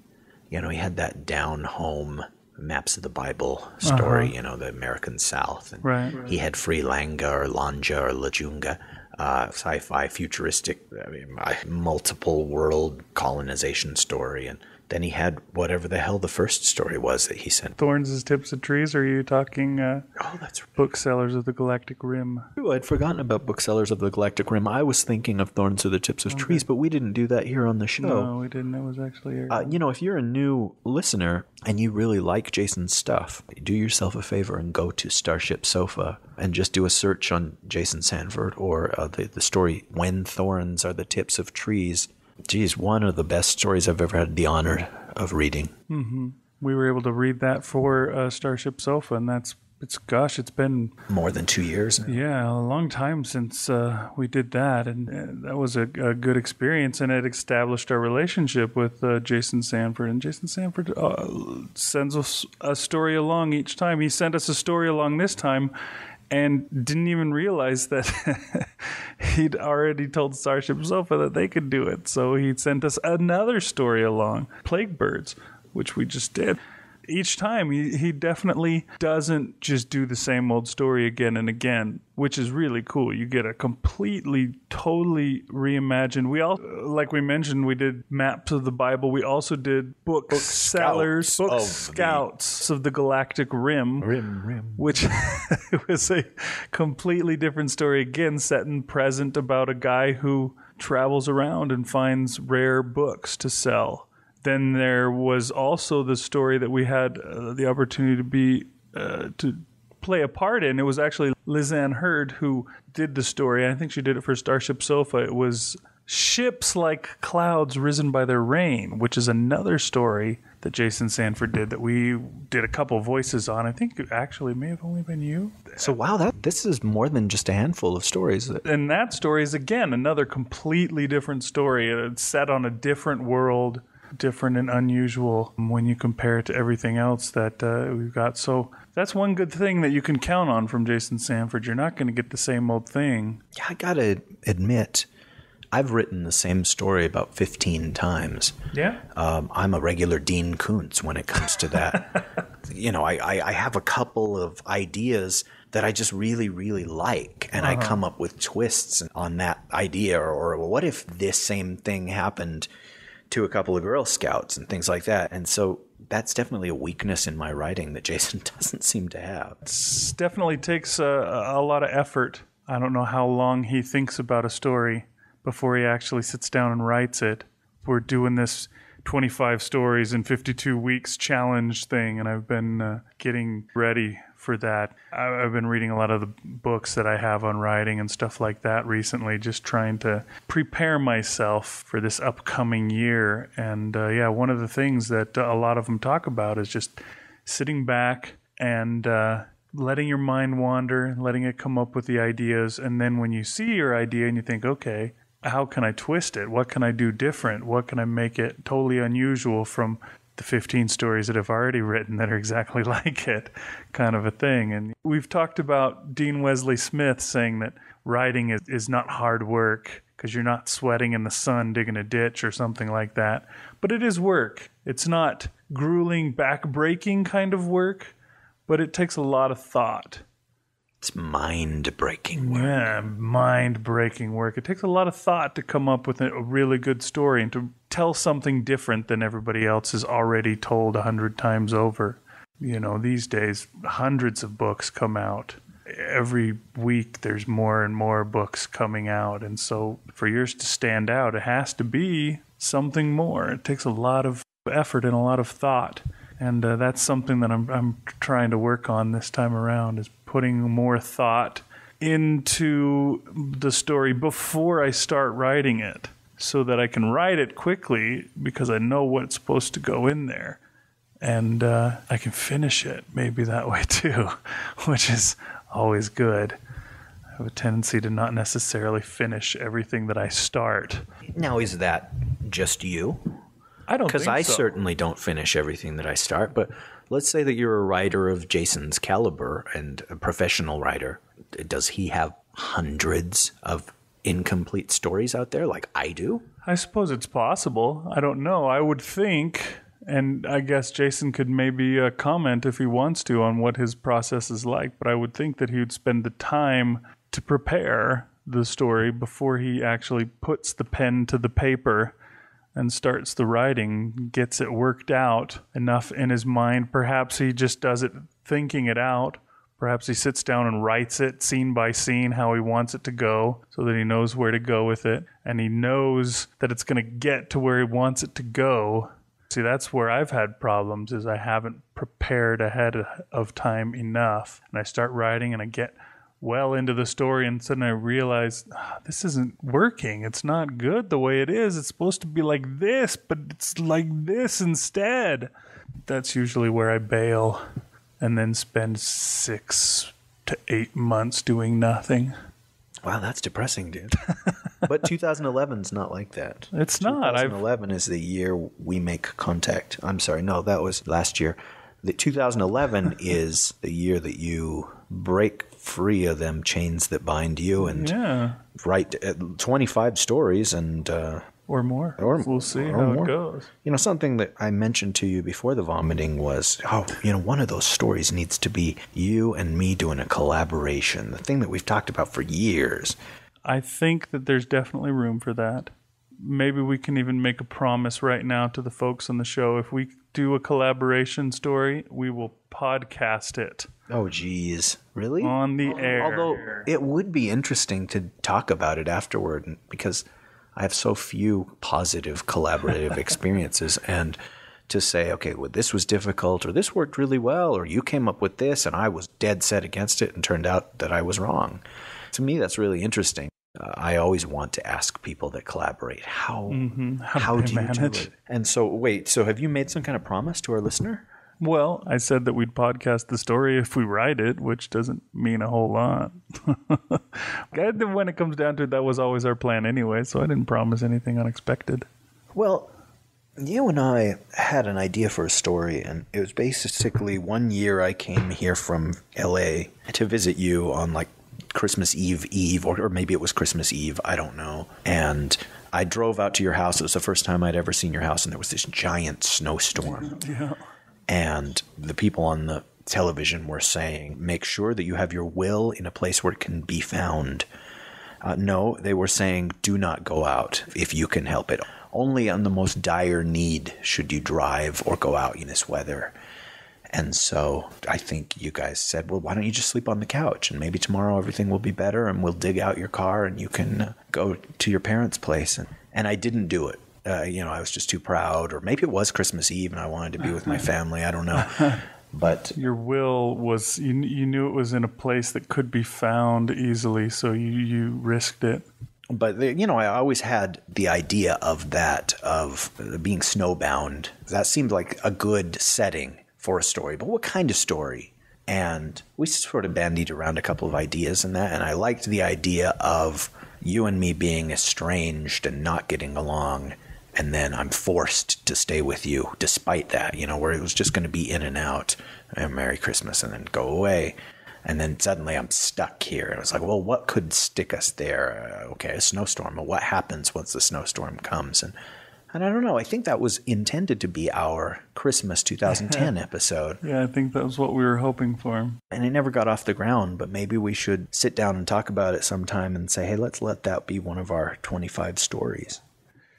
You know, he had that down home maps of the Bible story, Uh-huh. you know, the American South. And Right. He had Free Langa or Lanja or Lajunga, uh, sci fi, futuristic, I mean, multiple world colonization story. And then he had whatever the hell the first story was that he sent. Thorns as tips of trees, are you talking uh, oh, that's booksellers of the Galactic Rim? Ooh, I'd forgotten about Booksellers of the Galactic Rim. I was thinking of Thorns of the Tips of Trees, but we didn't do that here on the show. No, we didn't. It was actually Uh, you know, if you're a new listener and you really like Jason's stuff, do yourself a favor and go to Starship Sofa and just do a search on Jason Sanford or uh, the, the story When Thorns Are the Tips of Trees. Geez, one of the best stories I've ever had the honor of reading. hmm We were able to read that for uh, Starship Sofa, and that's it's gosh, it's been More than two years. yeah a long time since uh, we did that, and uh, that was a, a good experience, and it established our relationship with uh, Jason Sanford. And Jason Sanford uh, sends us a story along each time. He sent us a story along this time. And didn't even realize that he'd already told Starship Sofa that they could do it. So he sent us another story along, Plague Birds, which we just did each time he, he definitely doesn't just do the same old story again and again which is really cool. You get a completely totally reimagined we all like we mentioned we did maps of the bible. We also did book, sellers scouts. book of the- scouts of the galactic rim rim rim. which was a completely different story again set in present about a guy who travels around and finds rare books to sell then there was also the story that we had uh, the opportunity to be uh, to play a part in. It was actually Lizanne Hurd who did the story. I think she did it for Starship Sofa. It was ships like clouds risen by their rain, which is another story that Jason Sanford did that we did a couple voices on. I think it actually may have only been you. So, wow, that this is more than just a handful of stories. And that story is again another completely different story. It's set on a different world, different and unusual when you compare it to everything else that uh, we've got. So that's one good thing that you can count on from Jason Sanford. You're not going to get the same old thing. Yeah, I gotta admit, I've written the same story about 15 times. Yeah. Um, I'm a regular Dean Koontz when it comes to that. you know, I, I, I have a couple of ideas that I just really, really like, and I Uh-huh. come up with twists on that idea. Or, or what if this same thing happened to a couple of Girl Scouts and things like that? And so that's definitely a weakness in my writing that Jason doesn't seem to have. It definitely takes a, a lot of effort. I don't know how long he thinks about a story, before he actually sits down and writes it. We're doing this 25 stories in 52 weeks challenge thing, and I've been uh, getting ready for that. I've been reading a lot of the books that I have on writing and stuff like that recently, just trying to prepare myself for this upcoming year. And uh, yeah, one of the things that uh, a lot of them talk about is just sitting back and uh, letting your mind wander, letting it come up with the ideas. And then when you see your idea and you think, okay, how can I twist it? What can I do different? What can I make it totally unusual from the 15 stories that I've already written that are exactly like it, kind of a thing. And we've talked about Dean Wesley Smith saying that writing is, is not hard work because you're not sweating in the sun digging a ditch or something like that. But it is work. It's not grueling, back-breaking kind of work, but it takes a lot of thought. It's mind breaking Yeah, mind breaking work. It takes a lot of thought to come up with a a really good story and to tell something different than everybody else has already told a hundred times over. You know, these days, hundreds of books come out. Every week, there's more and more books coming out. And so, for yours to stand out, it has to be something more. It takes a lot of effort and a lot of thought. And uh, that's something that I'm, I'm trying to work on this time around is putting more thought into the story before I start writing it so that I can write it quickly because I know what's supposed to go in there. And uh, I can finish it maybe that way too, which is always good. I have a tendency to not necessarily finish everything that I start. Now, is that just you? I don't Because I so. certainly don't finish everything that I start. But let's say that you're a writer of Jason's caliber and a professional writer. Does he have hundreds of incomplete stories out there like I do? I suppose it's possible. I don't know. I would think, and I guess Jason could maybe uh, comment if he wants to on what his process is like, but I would think that he would spend the time to prepare the story before he actually puts the pen to the paper and starts the writing, gets it worked out enough in his mind. Perhaps he just does it thinking it out. Perhaps he sits down and writes it scene by scene how he wants it to go so that he knows where to go with it and he knows that it's going to get to where he wants it to go. See, that's where I've had problems is I haven't prepared ahead of time enough. And I start writing and I get well into the story and suddenly I realize "Ah, this isn't working. It's not good the way it is. It's supposed to be like this, but it's like this instead. That's usually where I bail and then spend six to eight months doing nothing. Wow, that's depressing, dude. but 2011's not like that. It's not. I've 2011 is the year we make contact. I'm sorry, no, that was last year. The 2011 is the year that you break free of them chains that bind you and yeah, write uh, 25 stories and uh, or more. Or we'll see how more. it goes. You know, something that I mentioned to you before the vomiting was, oh, you know, one of those stories needs to be you and me doing a collaboration. The thing that we've talked about for years. I think that there's definitely room for that. Maybe we can even make a promise right now to the folks on the show. If we do a collaboration story, we will podcast it Oh, geez. Really? on the oh, air. Although it would be interesting to talk about it afterward and- because I have so few positive collaborative experiences and to say, okay, well, this was difficult or this worked really well or you came up with this and I was dead set against it and turned out that I was wrong. To me, that's really interesting. Uh, I always want to ask people that collaborate how Mhm. How how, do do you manage? do it? And so, wait, so have you made some kind of promise to our listener? Well, I said that we'd podcast the story if we write it, which doesn't mean a whole lot. When it comes down to it, that was always our plan anyway, so I didn't promise anything unexpected. Well, you and I had an idea for a story, and it was basically one year I came here from LA to visit you on like Christmas Eve Eve, or, or maybe it was Christmas Eve, I don't know. And I drove out to your house. It was the first time I'd ever seen your house, and there was this giant snowstorm. Yeah. And the people on the television were saying, make sure that you have your will in a place where it can be found. Uh, no, they were saying, do not go out if you can help it. Only on the most dire need should you drive or go out in this weather. And so I think you guys said, well, why don't you just sleep on the couch and maybe tomorrow everything will be better and we'll dig out your car and you can uh, go to your parents' place. And, and I didn't do it. Uh, you know, I was just too proud, or maybe it was Christmas Eve and I wanted to be with my family. I don't know. But your will was you, you knew it was in a place that could be found easily, so you, you risked it. but the, you know i always had the idea of that of being snowbound that seemed like a good setting for a story but what kind of story and we sort of bandied around a couple of ideas in that and i liked the idea of you and me being estranged and not getting along and then i'm forced to stay with you despite that you know where it was just going to be in and out and merry christmas and then go away and then suddenly I'm stuck here. And I was like, well, what could stick us there? Uh, okay, a snowstorm. But what happens once the snowstorm comes? And and I don't know. I think that was intended to be our Christmas 2010 episode. Yeah, I think that was what we were hoping for. And it never got off the ground, but maybe we should sit down and talk about it sometime and say, hey, let's let that be one of our 25 stories.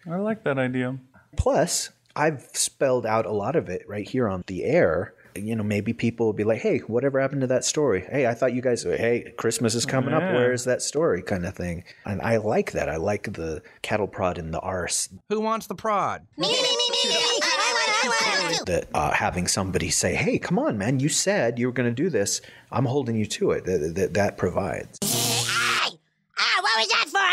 I like that idea. Plus, I've spelled out a lot of it right here on the air. You know, maybe people will be like, hey, whatever happened to that story? Hey, I thought you guys, hey, Christmas is coming up. Where is that story? Kind of thing. And I like that. I like the cattle prod in the arse. Who wants the prod? Me, me, me, me, me. That uh, having somebody say, hey, come on, man, you said you were going to do this. I'm holding you to it. That, that, that provides. Ah, what was that for?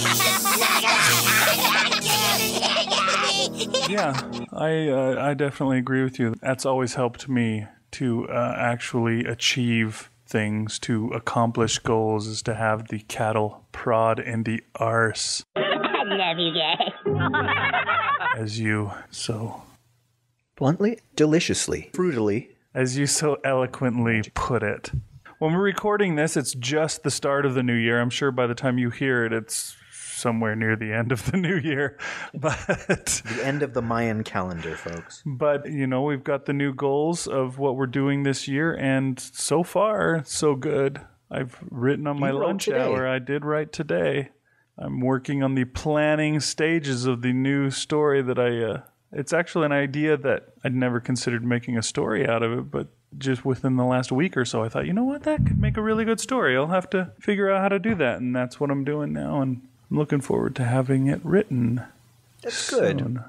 yeah, I uh, I definitely agree with you. That's always helped me to uh, actually achieve things, to accomplish goals, is to have the cattle prod in the arse I love you guys. as you so Bluntly, deliciously, frutily, as you so eloquently put it. When we're recording this, it's just the start of the new year. I'm sure by the time you hear it, it's somewhere near the end of the new year. But the end of the Mayan calendar, folks. But you know, we've got the new goals of what we're doing this year, and so far, so good. I've written on my lunch today. hour. I did write today. I'm working on the planning stages of the new story that I. Uh, it's actually an idea that I'd never considered making a story out of it, but just within the last week or so, I thought, you know what, that could make a really good story. I'll have to figure out how to do that, and that's what I'm doing now. And I'm looking forward to having it written. That's good.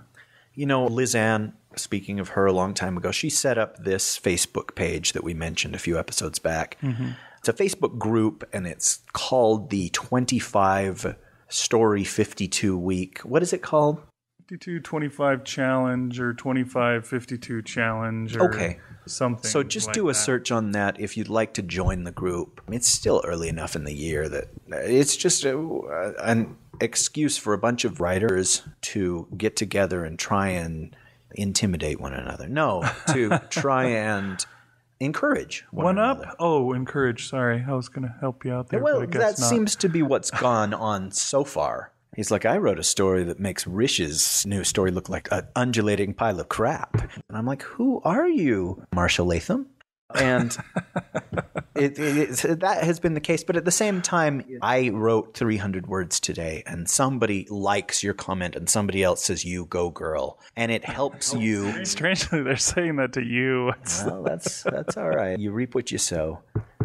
You know, Liz Ann, speaking of her a long time ago, she set up this Facebook page that we mentioned a few episodes back. Mhm. It's a Facebook group and it's called the 25 Story 52 Week. What is it called? 52 25 challenge or 25 52 challenge or Okay. Something. So just like do a that. search on that if you'd like to join the group. It's still early enough in the year that uh, it's just a, an excuse for a bunch of writers to get together and try and intimidate one another. No, to try and encourage one, One another. up? Oh, encourage. Sorry. I was going to help you out there. well, but I guess that not. seems to be what's gone on so far. He's like, I wrote a story that makes Rish's new story look like an undulating pile of crap. And I'm like, who are you, Marshall Latham? And it, it, it- that has been the case. But at the same time, I wrote 300 words today, and somebody likes your comment, and somebody else says, You go, girl. And it helps oh, you. Strangely, they're saying that to you. Well, that's that's all right. You reap what you sow.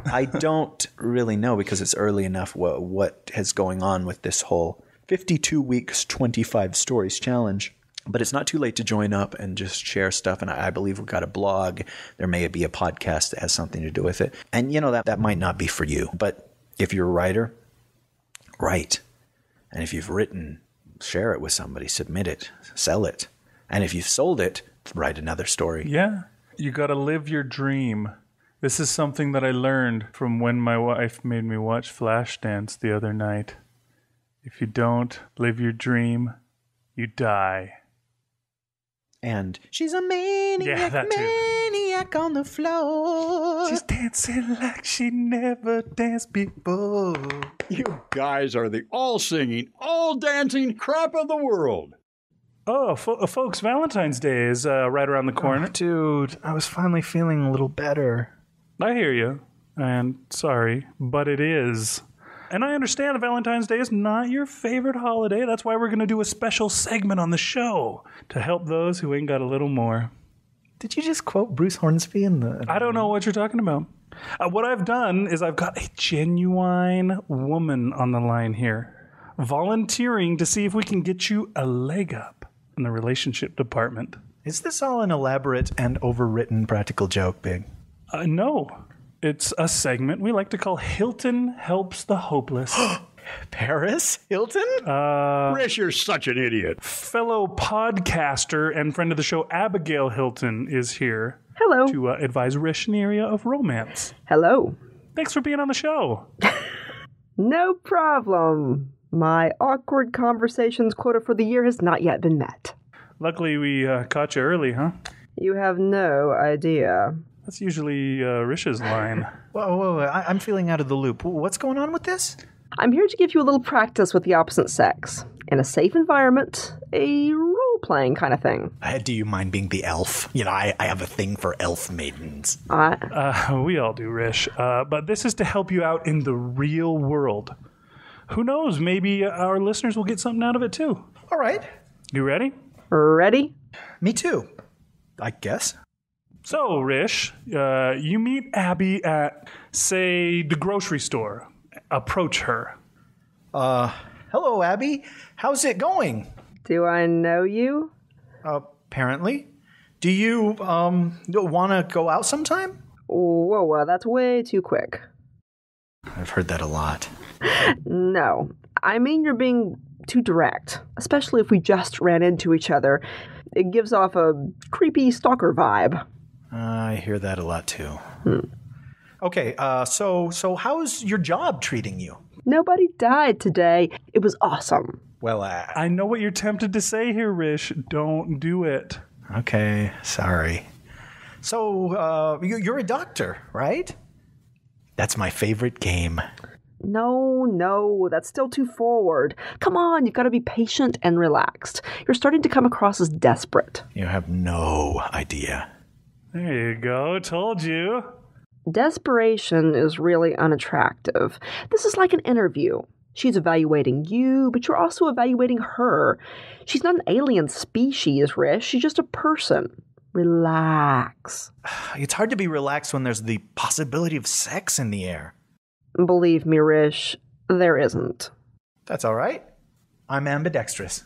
I don't really know because it's early enough what what is going on with this whole 52 weeks 25 stories challenge. But it's not too late to join up and just share stuff. And I, believe we've got a blog. There may be a podcast that has something to do with it. And you know that that might not be for you. But if you're a writer, write. And if you've written, share it with somebody, submit it, sell it. And if you've sold it, write another story. Yeah. You got to live your dream. This is something that I learned from when my wife made me watch Flashdance the other night. If you don't live your dream, you die. And she's a maniac, Yeah, that too. maniac on the floor. She's dancing like she never danced before. You guys are the all singing, all dancing crap of the world. Oh, fo- uh, folks, Valentine's Day is uh, right around the corner. Oh, dude, I was finally feeling a little better. I hear you. And sorry, but it is. And I understand that Valentine's Day is not your favorite holiday. That's why we're going to do a special segment on the show to help those who ain't got a little more. Did you just quote Bruce Hornsby in the? I don't know what you're talking about. Uh, what I've done is I've got a genuine woman on the line here, volunteering to see if we can get you a leg up in the relationship department. Is this all an elaborate and overwritten practical joke, Big? Uh, no, it's a segment we like to call Hilton Helps the Hopeless. Paris Hilton? Uh, Rish, you're such an idiot. fellow podcaster and friend of the show, Abigail Hilton, is here. Hello. To uh, advise Rish in the area of romance. Hello. Thanks for being on the show. No problem. My awkward conversations quota for the year has not yet been met. Luckily, we uh, caught you early, huh? You have no idea. That's usually uh, Rish's line. Whoa, whoa, whoa. I- I'm feeling out of the loop. What's going on with this? I'm here to give you a little practice with the opposite sex. In a safe environment, a role playing kind of thing. Uh, do you mind being the elf? You know, I, I have a thing for elf maidens. I, Uh, we all do, Rish. Uh, but this is to help you out in the real world. Who knows? Maybe our listeners will get something out of it too. All right. You ready? Ready? Me too. I guess. So, Rish, uh, you meet Abby at, say, the grocery store. Approach her. Uh, hello, Abby. How's it going? Do I know you? Apparently. Do you, um, want to go out sometime? Whoa, whoa, that's way too quick. I've heard that a lot. No. I mean, you're being too direct, especially if we just ran into each other. It gives off a creepy stalker vibe. I hear that a lot too. Okay, uh, so so how's your job treating you? Nobody died today. It was awesome. Well, uh, I know what you're tempted to say here, Rish. Don't do it. okay, sorry. So uh, you're a doctor, right? That's my favorite game. No, no, that's still too forward. Come on, you've got to be patient and relaxed. You're starting to come across as desperate. You have no idea. There you go. Told you. Desperation is really unattractive. This is like an interview. She's evaluating you, but you're also evaluating her. She's not an alien species, Rish. She's just a person. Relax. It's hard to be relaxed when there's the possibility of sex in the air. Believe me, Rish, there isn't. That's all right. I'm ambidextrous.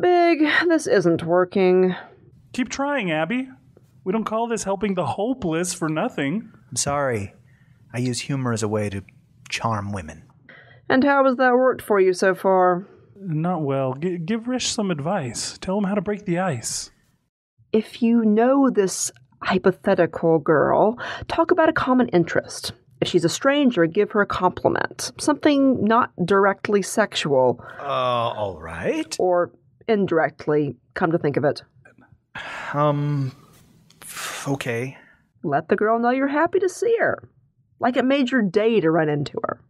Big, this isn't working. Keep trying, Abby. We don't call this helping the hopeless for nothing. I'm sorry. I use humor as a way to charm women. And how has that worked for you so far? Not well. G- give Rish some advice. Tell him how to break the ice. If you know this hypothetical girl, talk about a common interest. If she's a stranger, give her a compliment. Something not directly sexual. Uh, all right. Or indirectly, come to think of it. Um, okay. Let the girl know you're happy to see her. Like it made your day to run into her.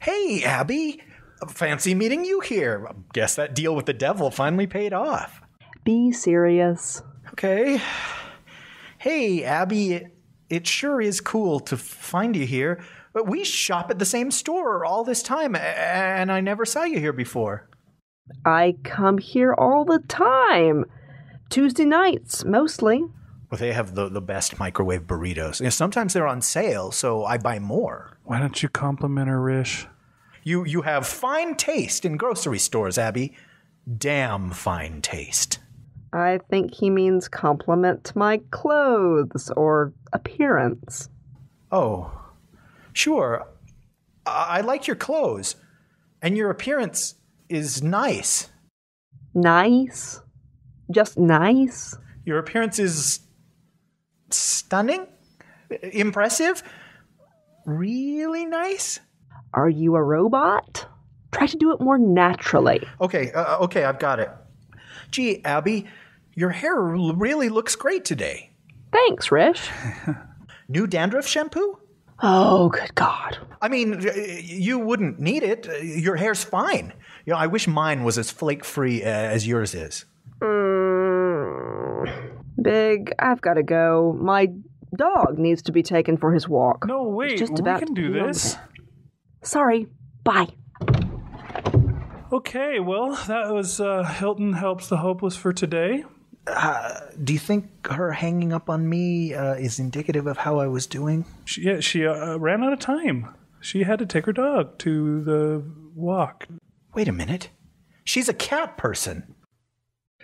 Hey, Abby. Fancy meeting you here. Guess that deal with the devil finally paid off. Be serious. Okay. Hey, Abby, it, it sure is cool to find you here. But we shop at the same store all this time, and I never saw you here before. I come here all the time. Tuesday nights, mostly. Well, they have the, the best microwave burritos. And sometimes they're on sale, so I buy more. Why don't you compliment her, Rish? You you have fine taste in grocery stores, Abby. Damn fine taste. I think he means compliment my clothes or appearance. Oh, sure. I, I like your clothes, and your appearance is nice. Nice? Just nice? Your appearance is stunning, impressive, really nice. Are you a robot? Try to do it more naturally. Okay, uh, okay, I've got it. Gee, Abby, your hair really looks great today. Thanks, Rish. New dandruff shampoo? Oh, good God. I mean, you wouldn't need it. Uh, Your hair's fine. You know, I wish mine was as flake free as yours is. Mm, big, I've got to go. My dog needs to be taken for his walk. No, It's wait. just we can do this. the- Sorry. Bye. Okay, well, that was uh, Hilton Helps the Hopeless for today. Uh, do you think her hanging up on me uh, is indicative of how I was doing? She, yeah, she uh, ran out of time. She had to take her dog to the walk. Wait a minute. She's a cat person.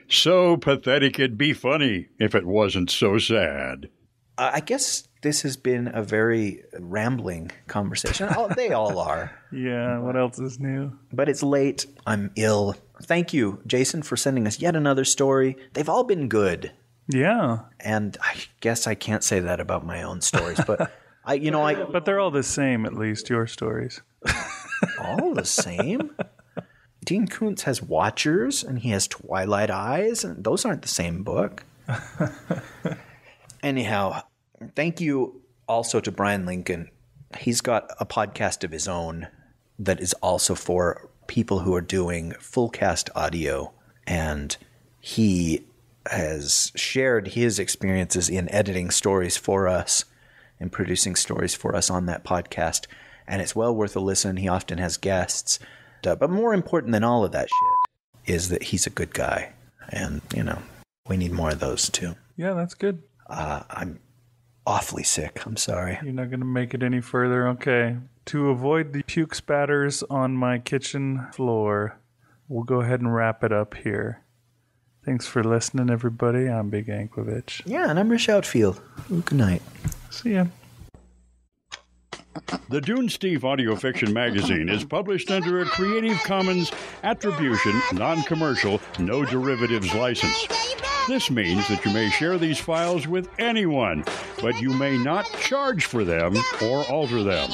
So pathetic it'd be funny if it wasn't so sad. Uh, I guess this has been a very rambling conversation. Oh, they all are. Yeah, what else is new? But it's late. I'm ill. Thank you, Jason, for sending us yet another story. They've all been good. Yeah. And I guess I can't say that about my own stories, but I, you know, I. But they're all the same, at least your stories. all the same. Dean Koontz has Watchers, and he has Twilight Eyes, and those aren't the same book. Anyhow, thank you also to Bryan Lincoln. He's got a podcast of his own that is also for people who are doing full cast audio, and he has shared his experiences in editing stories for us and producing stories for us on that podcast. And it's well worth a listen. He often has guests. Uh, but more important than all of that shit is that he's a good guy. And, you know, we need more of those too. Yeah, that's good. Uh, I'm awfully sick. I'm sorry. You're not going to make it any further. Okay. To avoid the puke spatters on my kitchen floor, we'll go ahead and wrap it up here. Thanks for listening, everybody. I'm Big Anklevich. Yeah, and I'm Rish Outfield. Good night. See ya. The Dunesteef Audio Fiction Magazine is published under a Creative Commons Attribution, Non Commercial, No Derivatives license. This means that you may share these files with anyone, but you may not charge for them or alter them.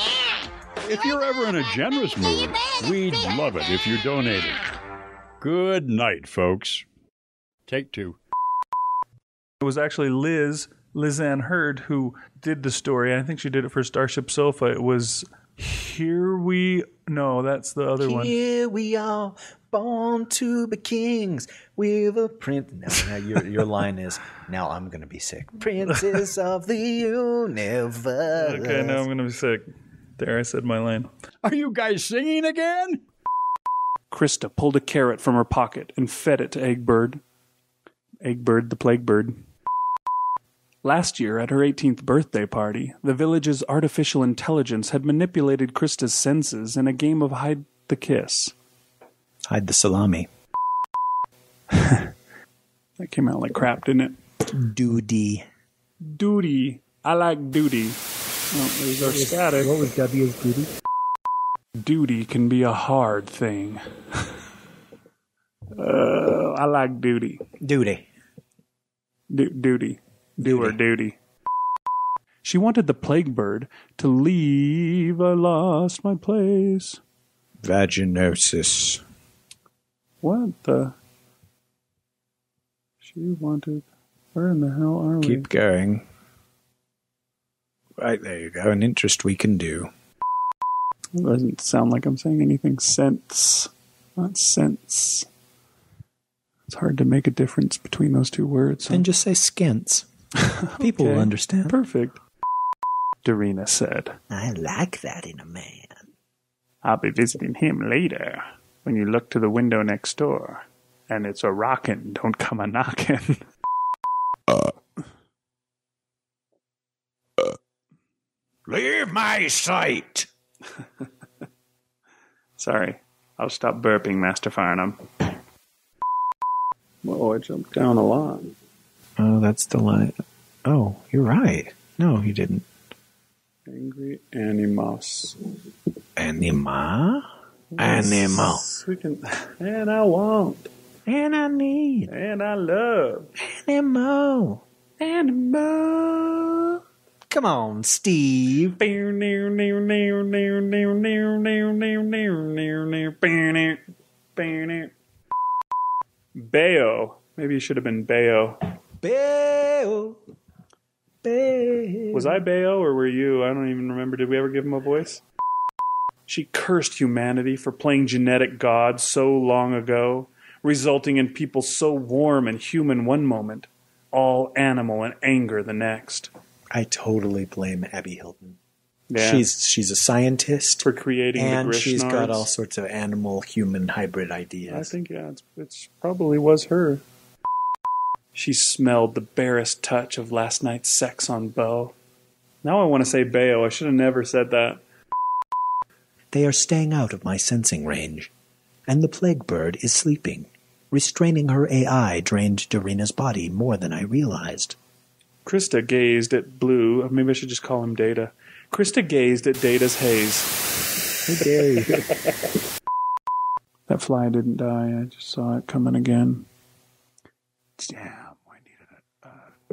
If you're ever in a generous mood, we'd love it if you donated. Good night, folks. Take two. It was actually Liz, Liz Ann Hurd, who did the story. I think she did it for Starship Sofa. It was Here We. No, that's the other one. Here we are, born to be kings. We're the prince. No, now your, your line is, now I'm going to be sick. Princes of the universe. Okay, now I'm going to be sick. There, I said my line. Are you guys singing again? Krista pulled a carrot from her pocket and fed it to Eggbird. Eggbird, the plague bird. Last year, at her 18th birthday party, the village's artificial intelligence had manipulated Krista's senses in a game of hide the kiss. Hide the salami. That came out like crap, didn't it? Duty. Duty. I like duty. Oh, there's our static. What was W's duty? Duty can be a hard thing. uh, I like duty. Duty. Du- duty. Do her duty. She wanted the plague bird to leave. I lost my place. Vaginosis. What the? She wanted. Where in the hell are we? Keep going. Right, there you go. An interest we can do. It doesn't sound like I'm saying anything sense. Not sense. It's hard to make a difference between those two words. And just say skins. People will understand. Perfect. Dorina said. I like that in a man. I'll be visiting him later when you look to the window next door. And it's a rockin', don't come a knockin'. Uh. Leave my sight! Sorry. I'll stop burping, Master Farnham. Whoa, I jumped down a lot. Oh, that's the line. Oh, you're right. No, you didn't. Angry animos. Anima? Animal. We can, and I want. And I need. And I love. Animal. Animal. Come on, Steve. Bayo. Maybe you should have been Bayo. Bayo. Bayo. Was I Bayo or were you? I don't even remember. Did we ever give him a voice? She cursed humanity for playing genetic God so long ago, resulting in people so warm and human one moment, all animal and anger the next. I totally blame Abby Hilton. Yeah. She's she's a scientist for creating and the she's got all sorts of animal human hybrid ideas. I think yeah, it's, it's probably was her. She smelled the barest touch of last night's sex on Bo. Now I want to say Bayo. I should have never said that. They are staying out of my sensing range, and the plague bird is sleeping. Restraining her AI drained Dorina's body more than I realized. Krista gazed at Blue. Maybe I should just call him Data. Krista gazed at Data's haze. How dare you? That fly didn't die. I just saw it coming again. Damn,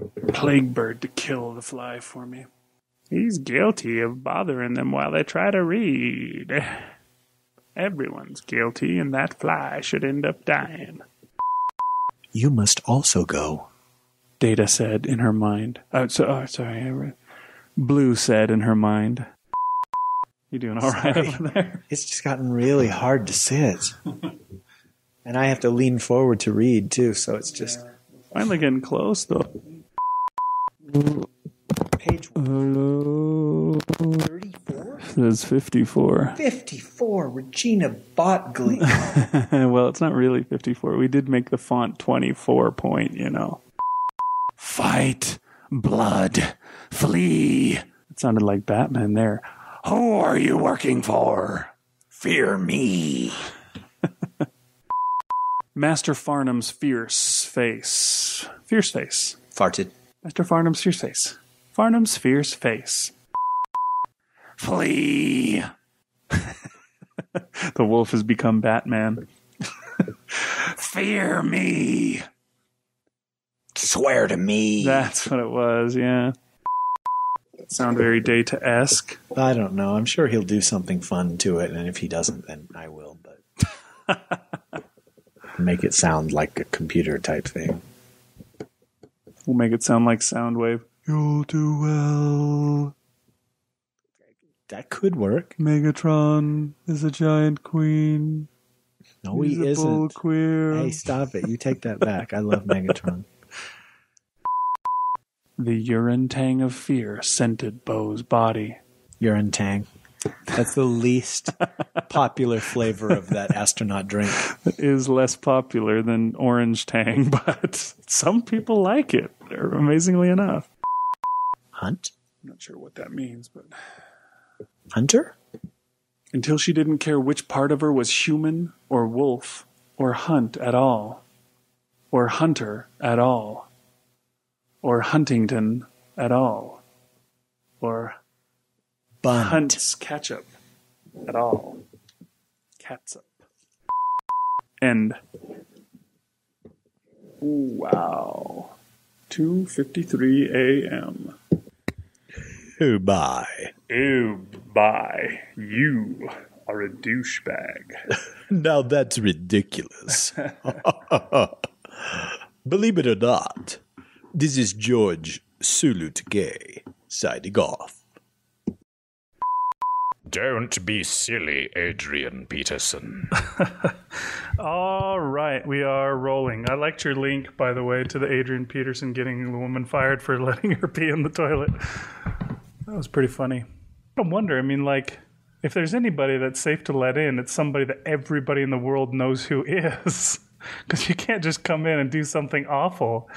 I needed a, a plague bird to kill the fly for me. He's guilty of bothering them while they try to read. Everyone's guilty, and that fly should end up dying. You must also go. Data said in her mind. Oh, so, oh sorry. Blue said in her mind. You doing all right Sorry. over there? It's just gotten really hard to sit. and I have to lean forward to read too, so it's just Finally getting close, though. Page Hello. 34? Says 54. 54, Regina Botgley. well, it's not really 54. We did make the font 24 point, you know. Fight, blood, flee. It sounded like Batman there. Who are you working for? Fear me. Master Farnham's fierce face. Fierce face. Farted. Master Farnham's fierce face. Farnham's fierce face. Flee. the wolf has become Batman. Fear me. Swear to me. That's what it was, yeah. Sound very data esque. I don't know. I'm sure he'll do something fun to it, and if he doesn't, then I will. But make it sound like a computer type thing. We'll make it sound like Soundwave. You'll do well. That could work. Megatron is a giant queen. No, He's he a isn't. bull queer. Hey, stop it! You take that back. I love Megatron. The urine tang of fear scented Bo's body. Urine tang. That's the least popular flavor of that astronaut drink. It is less popular than orange tang, but some people like it, amazingly enough. Hunt? I'm not sure what that means, but Hunter? until she didn't care which part of her was human or wolf or hunt at all, or hunter at all, or Huntington at all, or Bunt. Hunt's ketchup at all. Catsup. End. Ooh, wow. 2:53 a.m. Oh, bye. Ew, bye. You are a douchebag. Now that's ridiculous. Believe it or not, this is George Sulut Gay signing off. Don't be silly, Adrian Peterson. All right, we are rolling. I liked your link, by the way, to the Adrian Peterson getting the woman fired for letting her pee in the toilet. That was pretty funny. I wonder, I mean, like, if there's anybody that's safe to let in, it's somebody that everybody in the world knows who is. Because you can't just come in and do something awful.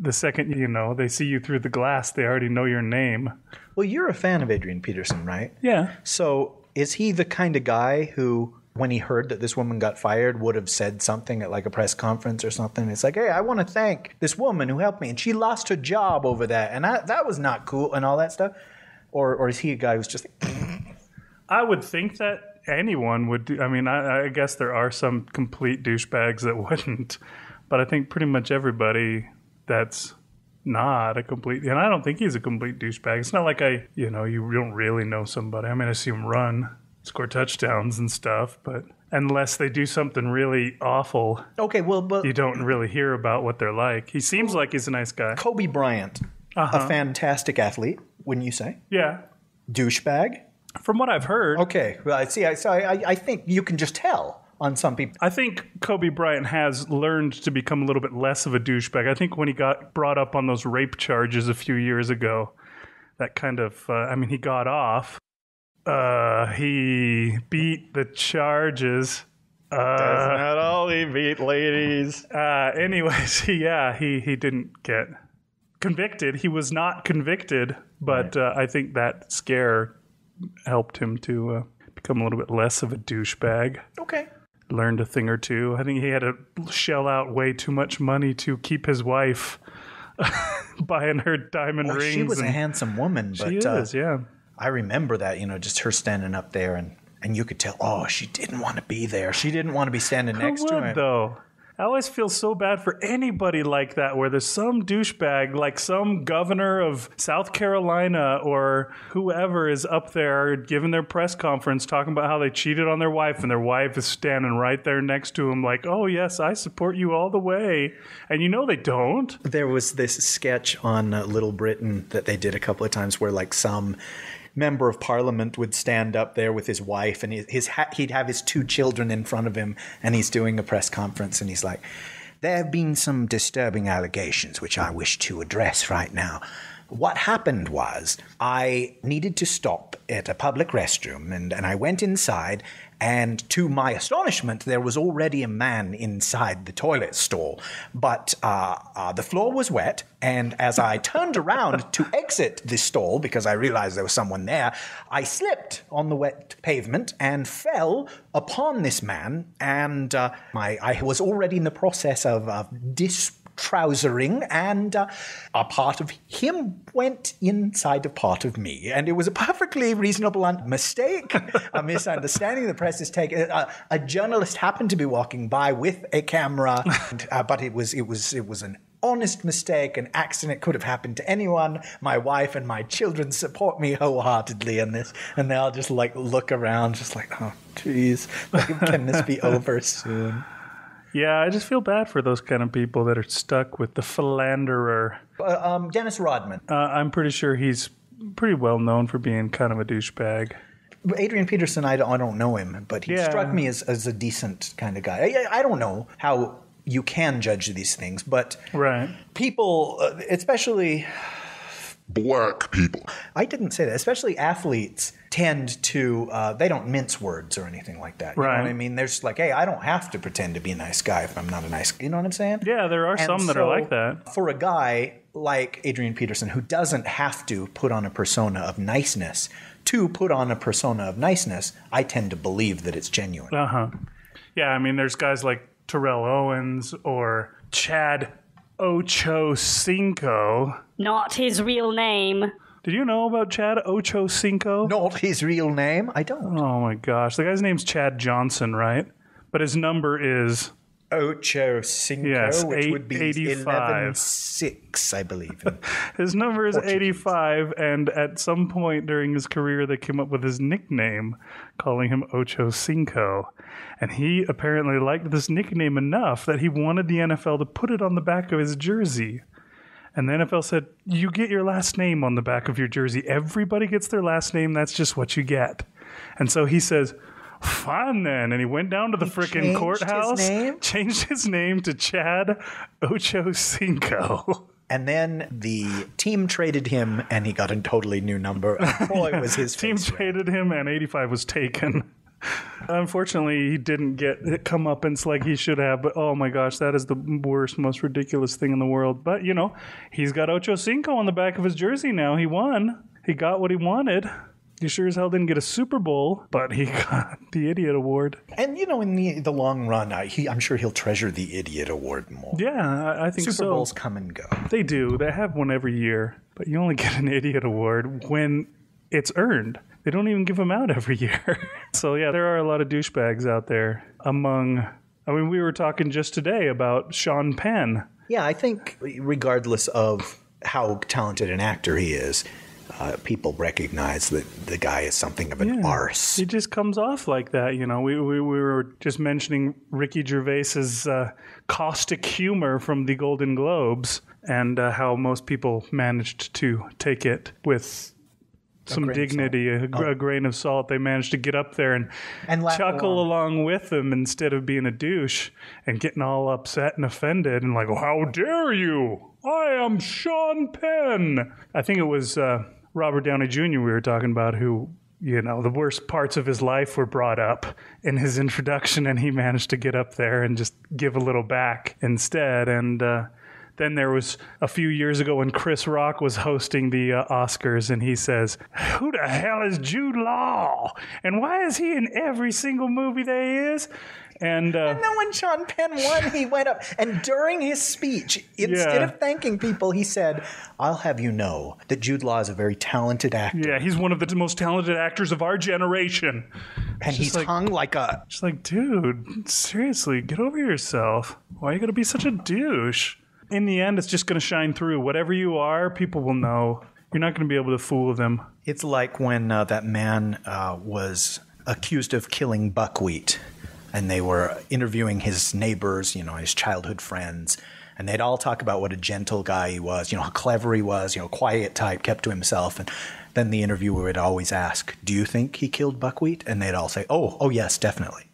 The second, you know, they see you through the glass, they already know your name. Well, you're a fan of Adrian Peterson, right? Yeah. So is he the kind of guy who, when he heard that this woman got fired, would have said something at like a press conference or something? It's like, hey, I want to thank this woman who helped me, and she lost her job over that, and I, that was not cool, and all that stuff. Or, or is he a guy who's just I would think that anyone would do. I mean, I, I guess there are some complete douchebags that wouldn't, but I think pretty much everybody that's not a complete, and I don't think he's a complete douchebag. It's not like I, you know, you don't really know somebody. I mean, I see him run, score touchdowns and stuff, but unless they do something really awful, okay? Well, but you don't really hear about what they're like. He seems like he's a nice guy. Kobe Bryant, Uh-huh. a fantastic athlete, wouldn't you say? Yeah. Douchebag? From what I've heard. Okay. Well, I see. I, so I, I- I think you can just tell on some people. I think Kobe Bryant has learned to become a little bit less of a douchebag. I think when he got brought up on those rape charges a few years ago, that kind of, uh, I mean, he got off. Uh, he beat the charges. Uh, not only beat ladies. Uh, anyways, yeah, he he didn't get convicted. He was not convicted, but uh, I think that scare helped him to uh, become a little bit less of a douchebag. Okay. Learned a thing or two. I think he had to shell out way too much money to keep his wife buying her diamond Well, rings. she was a handsome woman, but She uh, yeah. I remember that, you know, just her standing up there and and you could tell, oh, she didn't want to be there. She didn't want to be standing Who next to him. though? I always feel so bad for anybody like that, where there's some douchebag, like some governor of South Carolina or whoever is up there giving their press conference talking about how they cheated on their wife, and their wife is standing right there next to him, like, oh, yes, I support you all the way. And you know they don't. There was this sketch on uh, Little Britain that they did a couple of times where like some member of parliament would stand up there with his wife and his, his ha- he'd have his two children in front of him and he's doing a press conference and he's like there have been some disturbing allegations which I wish to address right now. What happened was I needed to stop at a public restroom and, and I went inside and to my astonishment, there was already a man inside the toilet stall. But uh, uh, the floor was wet, and as I turned around to exit the stall because I realized there was someone there, I slipped on the wet pavement and fell upon this man. And uh, my I was already in the process of, of dis trousering, and uh, a part of him went inside a part of me. And it was a perfectly reasonable un- mistake, a misunderstanding. The press is taking. A, a journalist happened to be walking by with a camera, and, uh, but it was it was it was an honest mistake, an accident could have happened to anyone. My wife and my children support me wholeheartedly in this, and they all just like look around, just like, oh, jeez, like, can this be over soon? Yeah, I just feel bad for those kind of people that are stuck with the philanderer. Uh, um, Dennis Rodman. Uh, I'm pretty sure he's pretty well known for being kind of a douchebag. Adrian Peterson, I don't, I don't know him, but he Yeah. struck me as, as a decent kind of guy. I, I don't know how you can judge these things, but right. people, uh, especially black people, I didn't say that, especially athletes tend to, uh, they don't mince words or anything like that. You Right. know what I mean? There's like, hey, I don't have to pretend to be a nice guy if I'm not a nice You know what I'm saying? Yeah, there are And some that are like that. For a guy like Adrian Peterson, who doesn't have to put on a persona of niceness to put on a persona of niceness, I tend to believe that it's genuine. Uh huh. Yeah, I mean, there's guys like Terrell Owens or Chad Ocho Cinco. Not his real name. Did you know about Chad Ocho Cinco? Not his real name. I don't. Oh my gosh, the guy's name's Chad Johnson, right? But his number is Ocho Cinco, Yes, which eight- would be 85. 11 6, I believe. His number is 85, and at some point during his career, they came up with his nickname, calling him Ocho Cinco. And he apparently liked this nickname enough that he wanted the NFL to put it on the back of his jersey. And the NFL said, You get your last name on the back of your jersey. Everybody gets their last name. That's just what you get. And so he says, Fine then. And he went down to the frickin' changed his courthouse, name? changed his name to Chad Ocho Cinco. And then the team traded him, and he got a totally new number. And boy, was his team face red. traded him, and 85 was taken. Unfortunately, he didn't get it come up like he should have. But oh my gosh, that is the worst, most ridiculous thing in the world. But you know, he's got Ocho Cinco on the back of his jersey now. He won. He got what he wanted. He sure as hell didn't get a Super Bowl, but he got the Idiot Award. And you know, in the the long run, I, he, I'm sure he'll treasure the Idiot Award more. Yeah, I, I think Super so. Bowls come and go. They do. They have one every year, but you only get an idiot award when it's earned. They don't even give them out every year. so yeah, there are a lot of douchebags out there. Among, I mean, we were talking just today about Sean Penn. Yeah, I think regardless of how talented an actor he is, uh, people recognize that the guy is something of an arse. He just comes off like that, you know. We we, we were just mentioning Ricky Gervais's uh, caustic humor from the Golden Globes and uh, how most people managed to take it with some dignity, a, gr- a grain of salt. They managed to get up there and, And chuckle along. along with him instead of being a douche and getting all upset and offended and like, "How dare you? I am Sean Penn." I think it was uh, Robert Downey Jr. we were talking about who you know, the worst parts of his life were brought up in his introduction, and he managed to get up there and just give a little back instead. And uh, then there was a few years ago when Chris Rock was hosting the uh, Oscars, and he says, Who the hell is Jude Law? And why is he in every single movie there is? And, uh, And then when Sean Penn won, he went up and during his speech, instead Yeah. of thanking people, he said, "I'll have you know that Jude Law is a very talented actor, yeah, he's one of the most talented actors of our generation. and he's hung like a." Just like, dude, seriously, get over yourself. Why are you gonna be such a douche? In the end, it's just gonna shine through. Whatever you are, people will know. You're not gonna be able to fool them. It's like when uh, that man uh, was accused of killing buckwheat, and they were interviewing his neighbors, you know, his childhood friends, and they'd all talk about what a gentle guy he was, you know, how clever he was, you know, quiet type, kept to himself, and then the interviewer would always ask, "Do you think he killed buckwheat?" And they'd all say, "Oh, oh yes, definitely."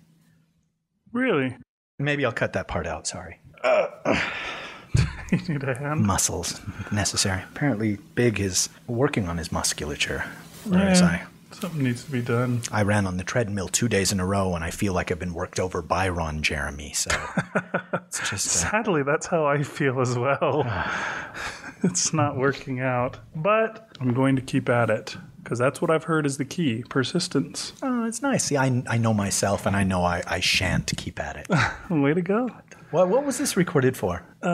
Really? Maybe I'll cut that part out. Sorry. you need a hand. Muscles necessary. Apparently, Big is working on his musculature. Whereas Yeah, something needs to be done. I I ran on the treadmill two days in a row, and I feel like I've been worked over by Ron Jeremy. So it's just uh, Sadly, that's how I feel as well. it's not working out, but I'm going to keep at it because that's what I've heard is the key: persistence. oh, it's nice. See, I I know myself, and I know I, I shan't keep at it. Way to go! What what was this recorded for? Uh,